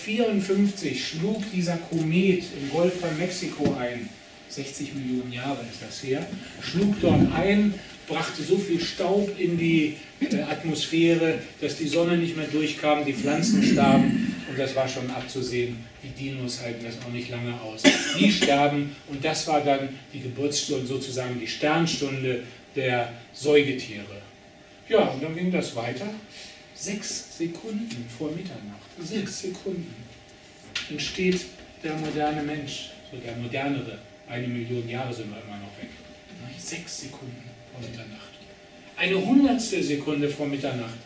schlug dieser Komet im Golf von Mexiko ein. 60 Millionen Jahre ist das her. Schlug dort ein, brachte so viel Staub in die äh, Atmosphäre, dass die Sonne nicht mehr durchkam, die Pflanzen starben und das war schon abzusehen. Die Dinos halten das auch nicht lange aus. Die sterben und das war dann die Geburtsstunde, sozusagen die Sternstunde der Säugetiere. Ja, und dann ging das weiter. Sechs Sekunden vor Mitternacht, sechs Sekunden, entsteht der moderne Mensch, so der modernere. Eine Million Jahre sind wir immer noch weg. Sechs Sekunden vor Mitternacht. Eine hundertstel Sekunde vor Mitternacht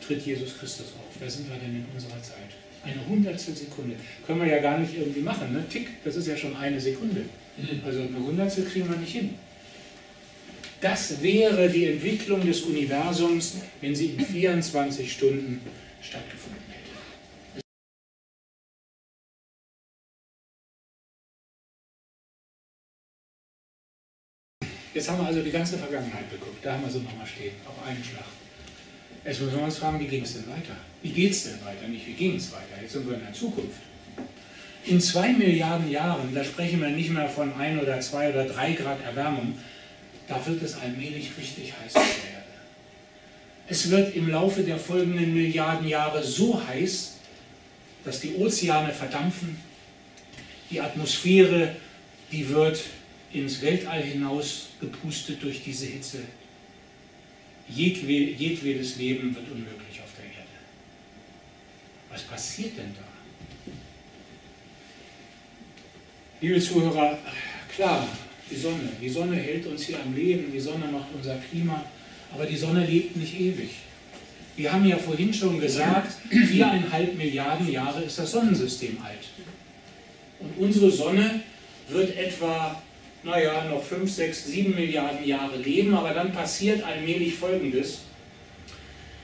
tritt Jesus Christus auf. Wer sind wir denn in unserer Zeit? Eine hundertstel Sekunde. Können wir ja gar nicht irgendwie machen. Ne? Tick, das ist ja schon eine Sekunde. Also eine Hundertstel kriegen wir nicht hin. Das wäre die Entwicklung des Universums, wenn sie in 24 Stunden stattgefunden hätte. Jetzt haben wir also die ganze Vergangenheit geguckt. Da haben wir sie nochmal stehen, auf einen Schlag. Jetzt müssen wir uns fragen, wie ging es denn weiter? Wie geht es denn weiter? Nicht, wie ging es weiter? Jetzt sind wir in der Zukunft. In zwei Milliarden Jahren, da sprechen wir nicht mehr von ein oder zwei oder drei Grad Erwärmung, da wird es allmählich richtig heiß auf der Erde. Es wird im Laufe der folgenden Milliarden Jahre so heiß, dass die Ozeane verdampfen, die Atmosphäre, die wird ins Weltall hinaus gepustet durch diese Hitze. jedwedes Leben wird unmöglich auf der Erde. Was passiert denn da? Liebe Zuhörer, klar, die Sonne. Die Sonne hält uns hier am Leben, die Sonne macht unser Klima, aber die Sonne lebt nicht ewig. Wir haben ja vorhin schon gesagt, viereinhalb Milliarden Jahre ist das Sonnensystem alt. Und unsere Sonne wird etwa, naja, noch 5, 6, 7 Milliarden Jahre leben, aber dann passiert allmählich Folgendes.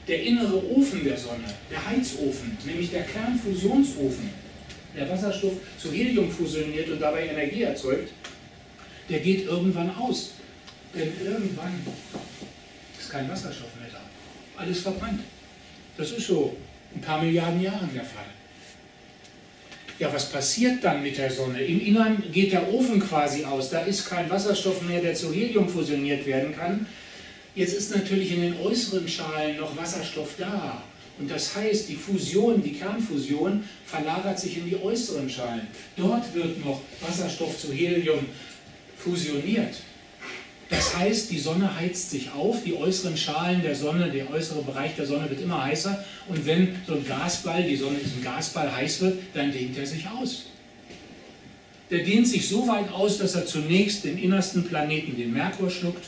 Der innere Ofen der Sonne, der Heizofen, nämlich der Kernfusionsofen, der Wasserstoff zu Helium fusioniert und dabei Energie erzeugt, der geht irgendwann aus. Denn irgendwann ist kein Wasserstoff mehr da. Alles verbrannt. Das ist so ein paar Milliarden Jahren der Fall. Ja, was passiert dann mit der Sonne? Im Innern geht der Ofen quasi aus. Da ist kein Wasserstoff mehr, der zu Helium fusioniert werden kann. Jetzt ist natürlich in den äußeren Schalen noch Wasserstoff da. Und das heißt, die Fusion, die Kernfusion, verlagert sich in die äußeren Schalen. Dort wird noch Wasserstoff zu Helium fusioniert. Das heißt, die Sonne heizt sich auf, die äußeren Schalen der Sonne, der äußere Bereich der Sonne wird immer heißer. Und wenn so ein Gasball, die Sonne ist ein Gasball, heiß wird, dann dehnt er sich aus. Der dehnt sich so weit aus, dass er zunächst den innersten Planeten, den Merkur, schluckt.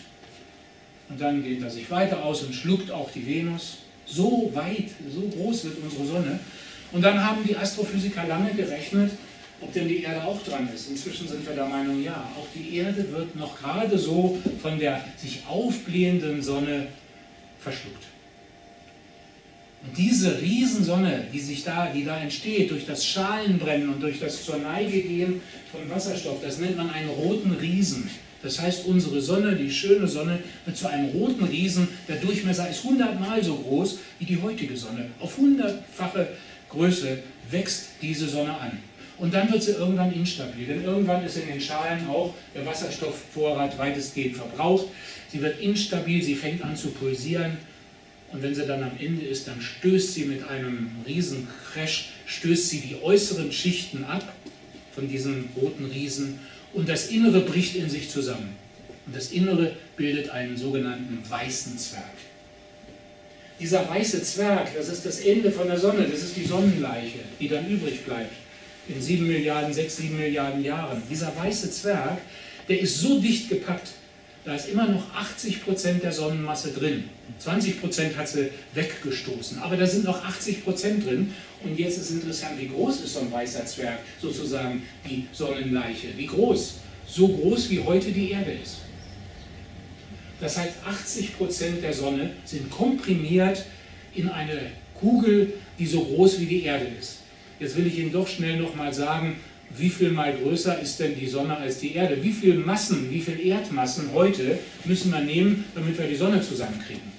Und dann dehnt er sich weiter aus und schluckt auch die Venus. So weit, so groß wird unsere Sonne. Und dann haben die Astrophysiker lange gerechnet, ob denn die Erde auch dran ist. Inzwischen sind wir der Meinung, ja, auch die Erde wird noch gerade so von der sich aufblähenden Sonne verschluckt. Und diese Riesensonne, die sich da, die da entsteht, durch das Schalenbrennen und durch das zur Neige gehen von Wasserstoff, das nennt man einen roten Riesen. Das heißt, unsere Sonne, die schöne Sonne, wird zu einem roten Riesen. Der Durchmesser ist hundertmal so groß wie die heutige Sonne. Auf hundertfache Größe wächst diese Sonne an. Und dann wird sie irgendwann instabil, denn irgendwann ist in den Schalen auch der Wasserstoffvorrat weitestgehend verbraucht. Sie wird instabil, sie fängt an zu pulsieren und wenn sie dann am Ende ist, dann stößt sie mit einem riesen Crash, stößt sie die äußeren Schichten ab von diesem roten Riesen und das Innere bricht in sich zusammen. Und das Innere bildet einen sogenannten weißen Zwerg. Dieser weiße Zwerg, das ist das Ende von der Sonne, das ist die Sonnenleiche, die dann übrig bleibt in sieben Milliarden, sechs, sieben Milliarden Jahren. Dieser weiße Zwerg, der ist so dicht gepackt, da ist immer noch 80 Prozent der Sonnenmasse drin. 20 Prozent hat sie weggestoßen, aber da sind noch 80 Prozent drin. Und jetzt ist interessant, wie groß ist so ein weißer Zwerg, sozusagen die Sonnenleiche? Wie groß? So groß wie heute die Erde ist. Das heißt, 80 Prozent der Sonne sind komprimiert in eine Kugel, die so groß wie die Erde ist. Jetzt will ich Ihnen doch schnell nochmal sagen, wie viel mal größer ist denn die Sonne als die Erde? Wie viele Massen, wie viele Erdmassen heute müssen wir nehmen, damit wir die Sonne zusammenkriegen?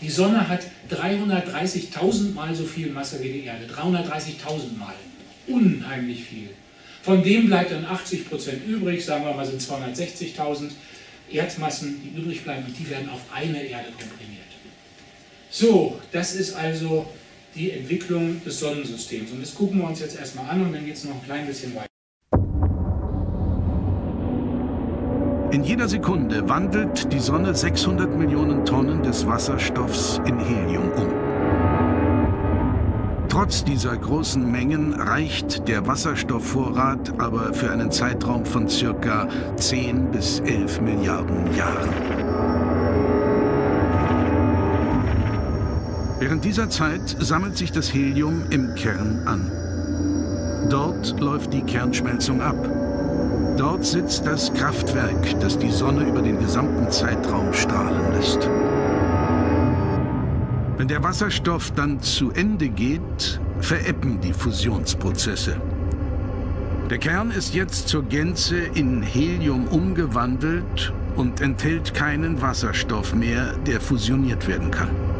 Die Sonne hat 330.000 Mal so viel Masse wie die Erde. 330.000 Mal. Unheimlich viel. Von dem bleibt dann 80 Prozent übrig, sagen wir mal sind 260.000 Erdmassen, die übrig bleiben und die werden auf eine Erde komprimiert. So, das ist also die Entwicklung des Sonnensystems. Und das gucken wir uns jetzt erstmal an und dann geht es noch ein klein bisschen weiter. In jeder Sekunde wandelt die Sonne 600 Millionen Tonnen des Wasserstoffs in Helium um. Trotz dieser großen Mengen reicht der Wasserstoffvorrat aber für einen Zeitraum von circa 10 bis 11 Milliarden Jahren. Während dieser Zeit sammelt sich das Helium im Kern an. Dort läuft die Kernschmelzung ab. Dort sitzt das Kraftwerk, das die Sonne über den gesamten Zeitraum strahlen lässt. Wenn der Wasserstoff dann zu Ende geht, verebben die Fusionsprozesse. Der Kern ist jetzt zur Gänze in Helium umgewandelt und enthält keinen Wasserstoff mehr, der fusioniert werden kann.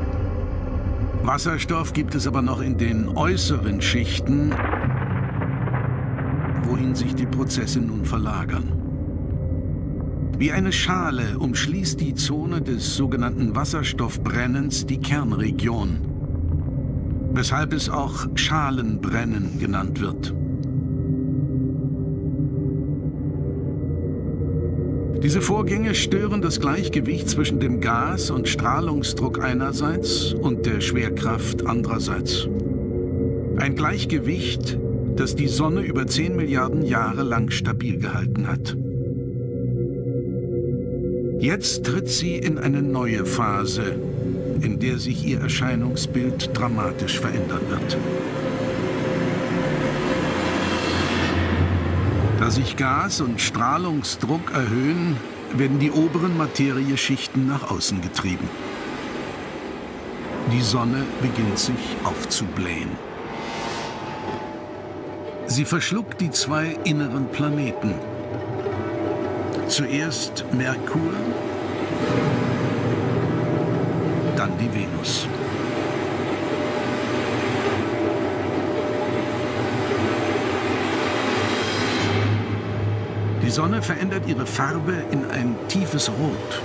Wasserstoff gibt es aber noch in den äußeren Schichten, wohin sich die Prozesse nun verlagern. Wie eine Schale umschließt die Zone des sogenannten Wasserstoffbrennens die Kernregion, weshalb es auch Schalenbrennen genannt wird. Diese Vorgänge stören das Gleichgewicht zwischen dem Gas- und Strahlungsdruck einerseits und der Schwerkraft andererseits. Ein Gleichgewicht, das die Sonne über 10 Milliarden Jahre lang stabil gehalten hat. Jetzt tritt sie in eine neue Phase, in der sich ihr Erscheinungsbild dramatisch verändern wird. Da sich Gas- und Strahlungsdruck erhöhen, werden die oberen Materieschichten nach außen getrieben. Die Sonne beginnt sich aufzublähen. Sie verschluckt die zwei inneren Planeten. Zuerst Merkur, dann die Venus. Sonne verändert ihre Farbe in ein tiefes Rot.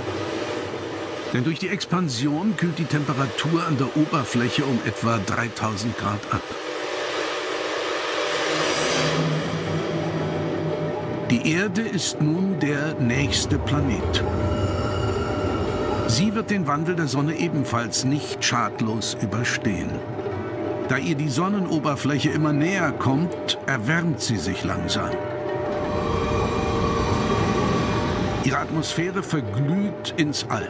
Denn durch die Expansion kühlt die Temperatur an der Oberfläche um etwa 3000 Grad ab. Die Erde ist nun der nächste Planet. Sie wird den Wandel der Sonne ebenfalls nicht schadlos überstehen. Da ihr die Sonnenoberfläche immer näher kommt, erwärmt sie sich langsam. Ihre Atmosphäre verglüht ins All.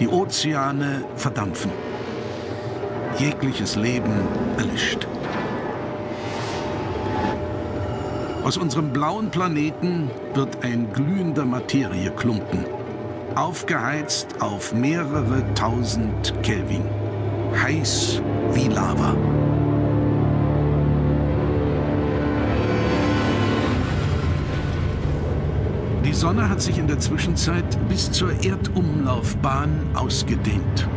Die Ozeane verdampfen. Jegliches Leben erlischt. Aus unserem blauen Planeten wird ein glühender Materieklumpen, aufgeheizt auf mehrere tausend Kelvin, heiß wie Lava. Sonne hat sich in der Zwischenzeit bis zur Erdumlaufbahn ausgedehnt.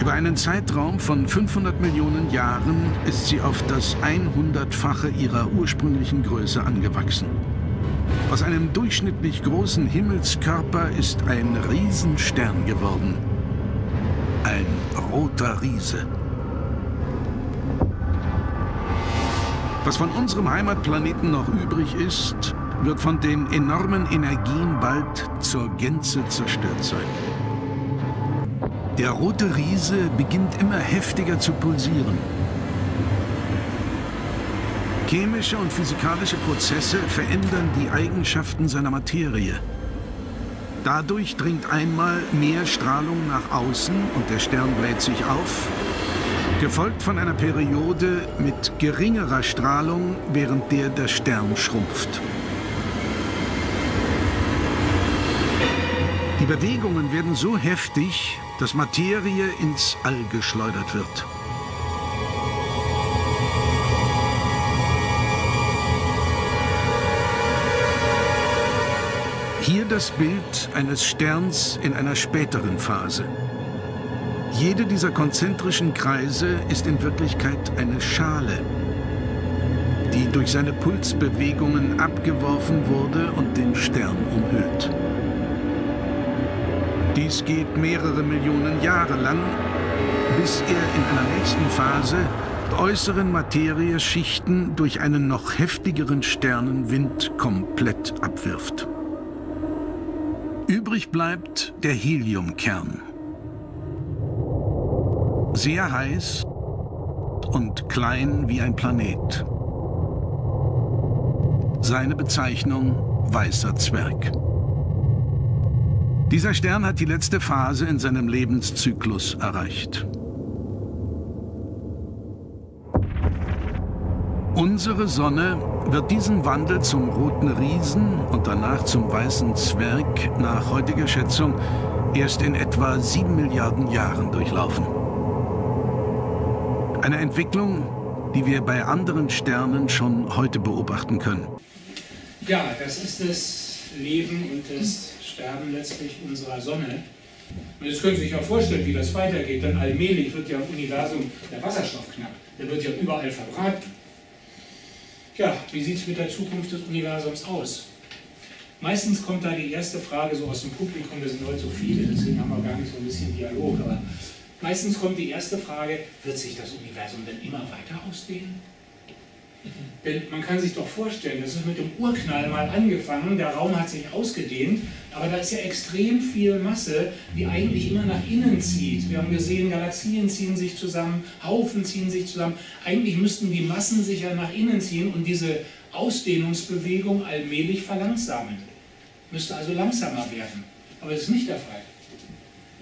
Über einen Zeitraum von 500 Millionen Jahren ist sie auf das 100-fache ihrer ursprünglichen Größe angewachsen. Aus einem durchschnittlich großen Himmelskörper ist ein Riesenstern geworden. Ein roter Riese. Was von unserem Heimatplaneten noch übrig ist, wird von den enormen Energien bald zur Gänze zerstört sein. Der rote Riese beginnt immer heftiger zu pulsieren. Chemische und physikalische Prozesse verändern die Eigenschaften seiner Materie. Dadurch dringt einmal mehr Strahlung nach außen und der Stern bläht sich auf, gefolgt von einer Periode mit geringerer Strahlung, während der der Stern schrumpft. Die Bewegungen werden so heftig, dass Materie ins All geschleudert wird. Hier das Bild eines Sterns in einer späteren Phase. Jede dieser konzentrischen Kreise ist in Wirklichkeit eine Schale, die durch seine Pulsbewegungen abgeworfen wurde und den Stern umhüllt. Dies geht mehrere Millionen Jahre lang, bis er in einer nächsten Phase äußeren Materieschichten durch einen noch heftigeren Sternenwind komplett abwirft. Übrig bleibt der Heliumkern. Sehr heiß und klein wie ein Planet. Seine Bezeichnung Weißer Zwerg. Dieser Stern hat die letzte Phase in seinem Lebenszyklus erreicht. Unsere Sonne wird diesen Wandel zum roten Riesen und danach zum weißen Zwerg nach heutiger Schätzung erst in etwa sieben Milliarden Jahren durchlaufen. Eine Entwicklung, die wir bei anderen Sternen schon heute beobachten können. Ja, das ist das Leben und das Sterben letztlich unserer Sonne. Und jetzt können Sie sich auch vorstellen, wie das weitergeht, denn allmählich wird ja im Universum der Wasserstoff knapp. Der wird ja überall verbraten. Ja, wie sieht es mit der Zukunft des Universums aus? Meistens kommt da die erste Frage so aus dem Publikum, wir sind heute so viele, deswegen haben wir gar nicht so ein bisschen Dialog, aber meistens kommt die erste Frage, wird sich das Universum denn immer weiter ausdehnen? Denn man kann sich doch vorstellen, das ist mit dem Urknall mal angefangen, der Raum hat sich ausgedehnt, aber da ist ja extrem viel Masse, die eigentlich immer nach innen zieht. Wir haben gesehen, Galaxien ziehen sich zusammen, Haufen ziehen sich zusammen. Eigentlich müssten die Massen sich ja nach innen ziehen und diese Ausdehnungsbewegung allmählich verlangsamen. Müsste also langsamer werden. Aber das ist nicht der Fall.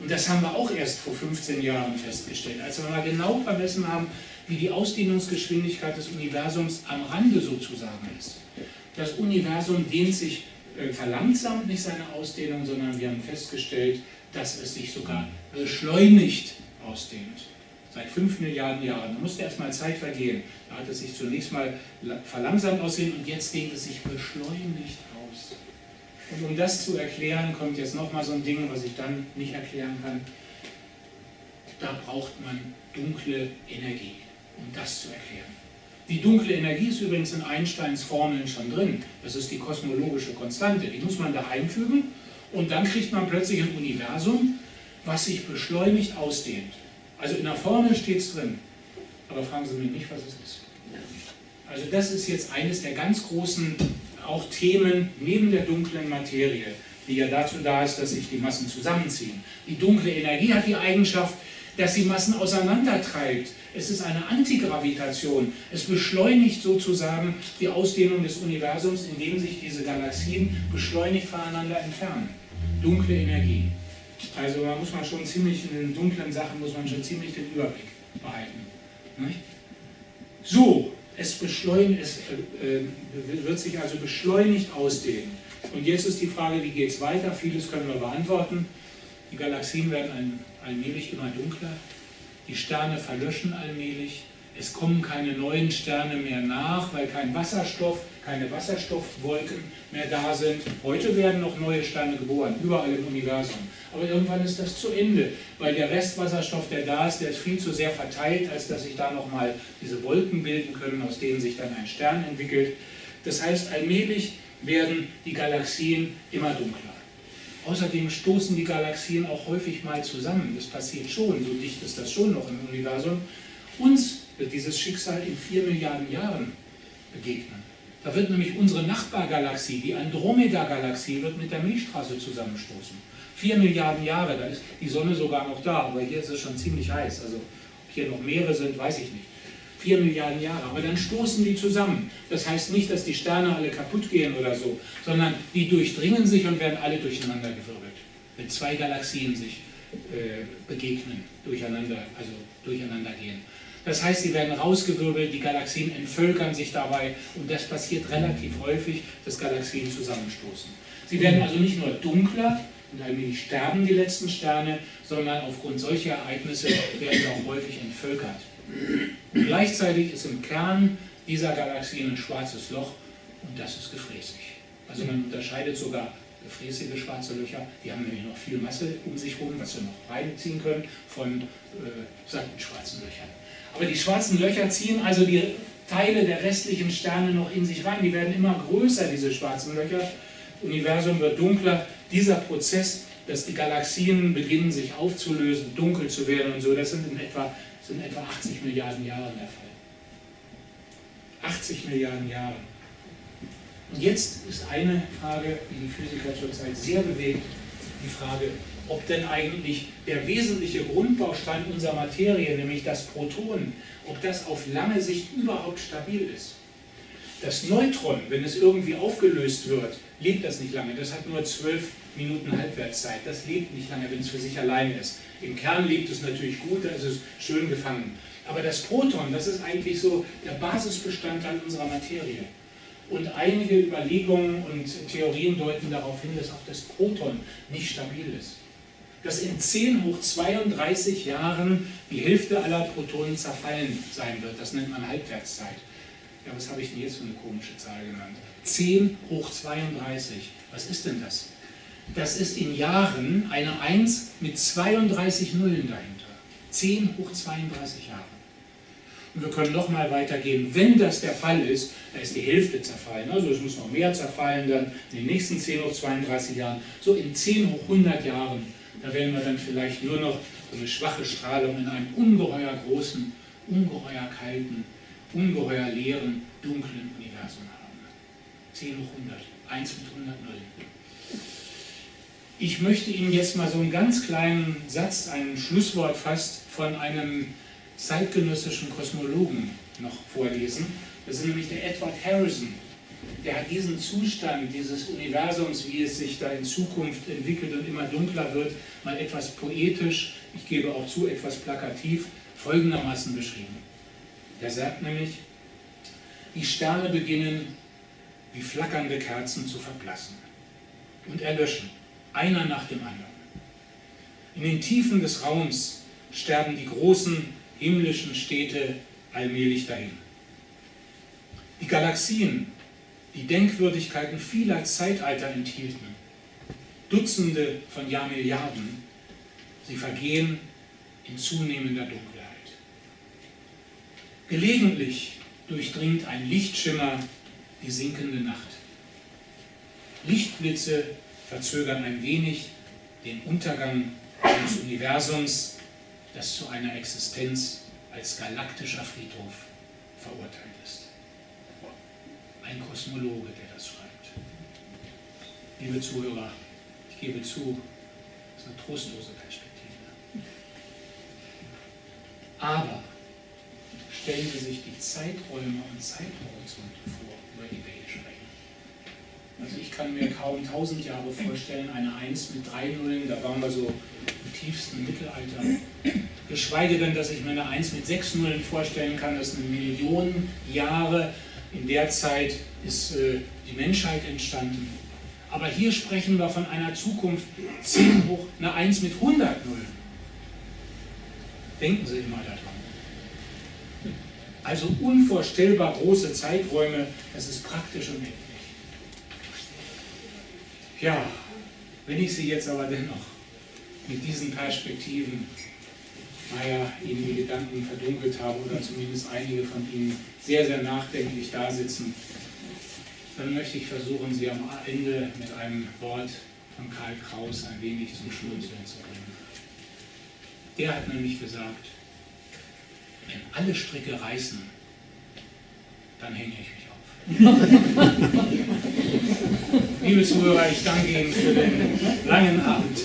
Und das haben wir auch erst vor 15 Jahren festgestellt, als wir mal genau vermessen haben, wie die Ausdehnungsgeschwindigkeit des Universums am Rande sozusagen ist. Das Universum dehnt sich, äh, verlangsamt nicht seine Ausdehnung, sondern wir haben festgestellt, dass es sich sogar beschleunigt ausdehnt. Seit 5 Milliarden Jahren. Da musste erst mal Zeit vergehen. Da hat es sich zunächst mal verlangsamt aussehen und jetzt dehnt es sich beschleunigt aus. Und um das zu erklären, kommt jetzt nochmal so ein Ding, was ich dann nicht erklären kann. Da braucht man dunkle Energie um das zu erklären. Die dunkle Energie ist übrigens in Einsteins Formeln schon drin. Das ist die kosmologische Konstante. Die muss man da einfügen und dann kriegt man plötzlich ein Universum, was sich beschleunigt ausdehnt. Also in der Formel steht es drin. Aber fragen Sie mich nicht, was es ist. Also das ist jetzt eines der ganz großen auch Themen neben der dunklen Materie, die ja dazu da ist, dass sich die Massen zusammenziehen. Die dunkle Energie hat die Eigenschaft, dass sie Massen auseinandertreibt. Es ist eine Antigravitation. Es beschleunigt sozusagen die Ausdehnung des Universums, indem sich diese Galaxien beschleunigt voneinander entfernen. Dunkle Energie. Also da muss man schon ziemlich, in den dunklen Sachen muss man schon ziemlich den Überblick behalten. So, es, beschleunigt, es äh, äh, wird sich also beschleunigt ausdehnen. Und jetzt ist die Frage, wie geht es weiter? Vieles können wir beantworten. Die Galaxien werden allmählich immer dunkler, die Sterne verlöschen allmählich, es kommen keine neuen Sterne mehr nach, weil kein Wasserstoff, keine Wasserstoffwolken mehr da sind. Heute werden noch neue Sterne geboren, überall im Universum. Aber irgendwann ist das zu Ende, weil der Restwasserstoff, der da ist, der ist viel zu sehr verteilt, als dass sich da nochmal diese Wolken bilden können, aus denen sich dann ein Stern entwickelt. Das heißt, allmählich werden die Galaxien immer dunkler. Außerdem stoßen die Galaxien auch häufig mal zusammen. Das passiert schon, so dicht ist das schon noch im Universum. Uns wird dieses Schicksal in vier Milliarden Jahren begegnen. Da wird nämlich unsere Nachbargalaxie, die Andromeda-Galaxie, wird mit der Milchstraße zusammenstoßen. Vier Milliarden Jahre, da ist die Sonne sogar noch da, aber hier ist es schon ziemlich heiß. Also ob hier noch Meere sind, weiß ich nicht. 4 Milliarden Jahre. Aber dann stoßen die zusammen. Das heißt nicht, dass die Sterne alle kaputt gehen oder so, sondern die durchdringen sich und werden alle durcheinander gewirbelt. Wenn zwei Galaxien sich äh, begegnen, durcheinander, also durcheinander gehen. Das heißt, sie werden rausgewirbelt, die Galaxien entvölkern sich dabei und das passiert relativ häufig, dass Galaxien zusammenstoßen. Sie werden also nicht nur dunkler, und allmählich sterben die letzten Sterne, sondern aufgrund solcher Ereignisse werden sie auch häufig entvölkert. Gleichzeitig ist im Kern dieser Galaxien ein schwarzes Loch und das ist gefräßig. Also man unterscheidet sogar gefräßige schwarze Löcher, die haben nämlich noch viel Masse um sich herum, was wir noch reinziehen können, von äh, schwarzen Löchern. Aber die schwarzen Löcher ziehen also die Teile der restlichen Sterne noch in sich rein. Die werden immer größer, diese schwarzen Löcher. Das Universum wird dunkler. Dieser Prozess, dass die Galaxien beginnen sich aufzulösen, dunkel zu werden und so, das sind in etwa sind etwa 80 Milliarden Jahre der Fall. 80 Milliarden Jahre. Und jetzt ist eine Frage, die die Physiker zurzeit sehr bewegt. die Frage, ob denn eigentlich der wesentliche Grundbaustein unserer Materie, nämlich das Proton, ob das auf lange Sicht überhaupt stabil ist. Das Neutron, wenn es irgendwie aufgelöst wird, lebt das nicht lange. Das hat nur zwölf Minuten Halbwertszeit. Das lebt nicht lange, wenn es für sich alleine ist. Im Kern lebt es natürlich gut, da ist es schön gefangen. Aber das Proton, das ist eigentlich so der Basisbestandteil unserer Materie. Und einige Überlegungen und Theorien deuten darauf hin, dass auch das Proton nicht stabil ist. Dass in 10 hoch 32 Jahren die Hälfte aller Protonen zerfallen sein wird. Das nennt man Halbwertszeit. Ja, was habe ich denn jetzt für eine komische Zahl genannt? 10 hoch 32. Was ist denn das? Das ist in Jahren eine 1 mit 32 Nullen dahinter. 10 hoch 32 Jahre. Und wir können noch mal weitergehen. Wenn das der Fall ist, da ist die Hälfte zerfallen. Also es muss noch mehr zerfallen dann in den nächsten 10 hoch 32 Jahren. So in 10 hoch 100 Jahren, da werden wir dann vielleicht nur noch so eine schwache Strahlung in einem ungeheuer großen, ungeheuer kalten, ungeheuer leeren, dunklen Universum haben. 10 hoch 100, 1 mit 100 Nullen. Ich möchte Ihnen jetzt mal so einen ganz kleinen Satz, ein Schlusswort fast von einem zeitgenössischen Kosmologen noch vorlesen. Das ist nämlich der Edward Harrison. Der hat diesen Zustand dieses Universums, wie es sich da in Zukunft entwickelt und immer dunkler wird, mal etwas poetisch, ich gebe auch zu, etwas plakativ, folgendermaßen beschrieben. Er sagt nämlich, die Sterne beginnen wie flackernde Kerzen zu verblassen und erlöschen, einer nach dem anderen. In den Tiefen des Raums sterben die großen himmlischen Städte allmählich dahin. Die Galaxien, die Denkwürdigkeiten vieler Zeitalter enthielten, Dutzende von Jahrmilliarden, sie vergehen in zunehmender Dunkelheit. Gelegentlich durchdringt ein Lichtschimmer die sinkende Nacht. Lichtblitze verzögern ein wenig den Untergang des Universums das zu einer Existenz als galaktischer Friedhof verurteilt ist. Ein Kosmologe, der das schreibt. Liebe Zuhörer, ich gebe zu, das ist eine trostlose Perspektive. Aber stellen Sie sich die Zeiträume und Zeithorizonte vor, über die wir hier sprechen. Also ich kann mir kaum tausend Jahre vorstellen, eine Eins mit drei Nullen, da waren wir so im tiefsten Mittelalter. Geschweige denn, dass ich mir eine Eins mit sechs Nullen vorstellen kann, dass eine Million Jahre in der Zeit ist äh, die Menschheit entstanden. Aber hier sprechen wir von einer Zukunft 10 hoch eine 1 mit 100 Nullen. Denken Sie immer daran. Also unvorstellbar große Zeiträume, das ist praktisch unendlich. Ja, wenn ich Sie jetzt aber dennoch mit diesen Perspektiven, naja, Ihnen die Gedanken verdunkelt habe oder zumindest einige von Ihnen sehr, sehr nachdenklich da sitzen, dann möchte ich versuchen, Sie am Ende mit einem Wort von Karl Kraus ein wenig zum Schmunzeln zu bringen. Der hat nämlich gesagt, wenn alle Stricke reißen, dann hänge ich mich Liebe Zuhörer, ich danke Ihnen für den langen Abend.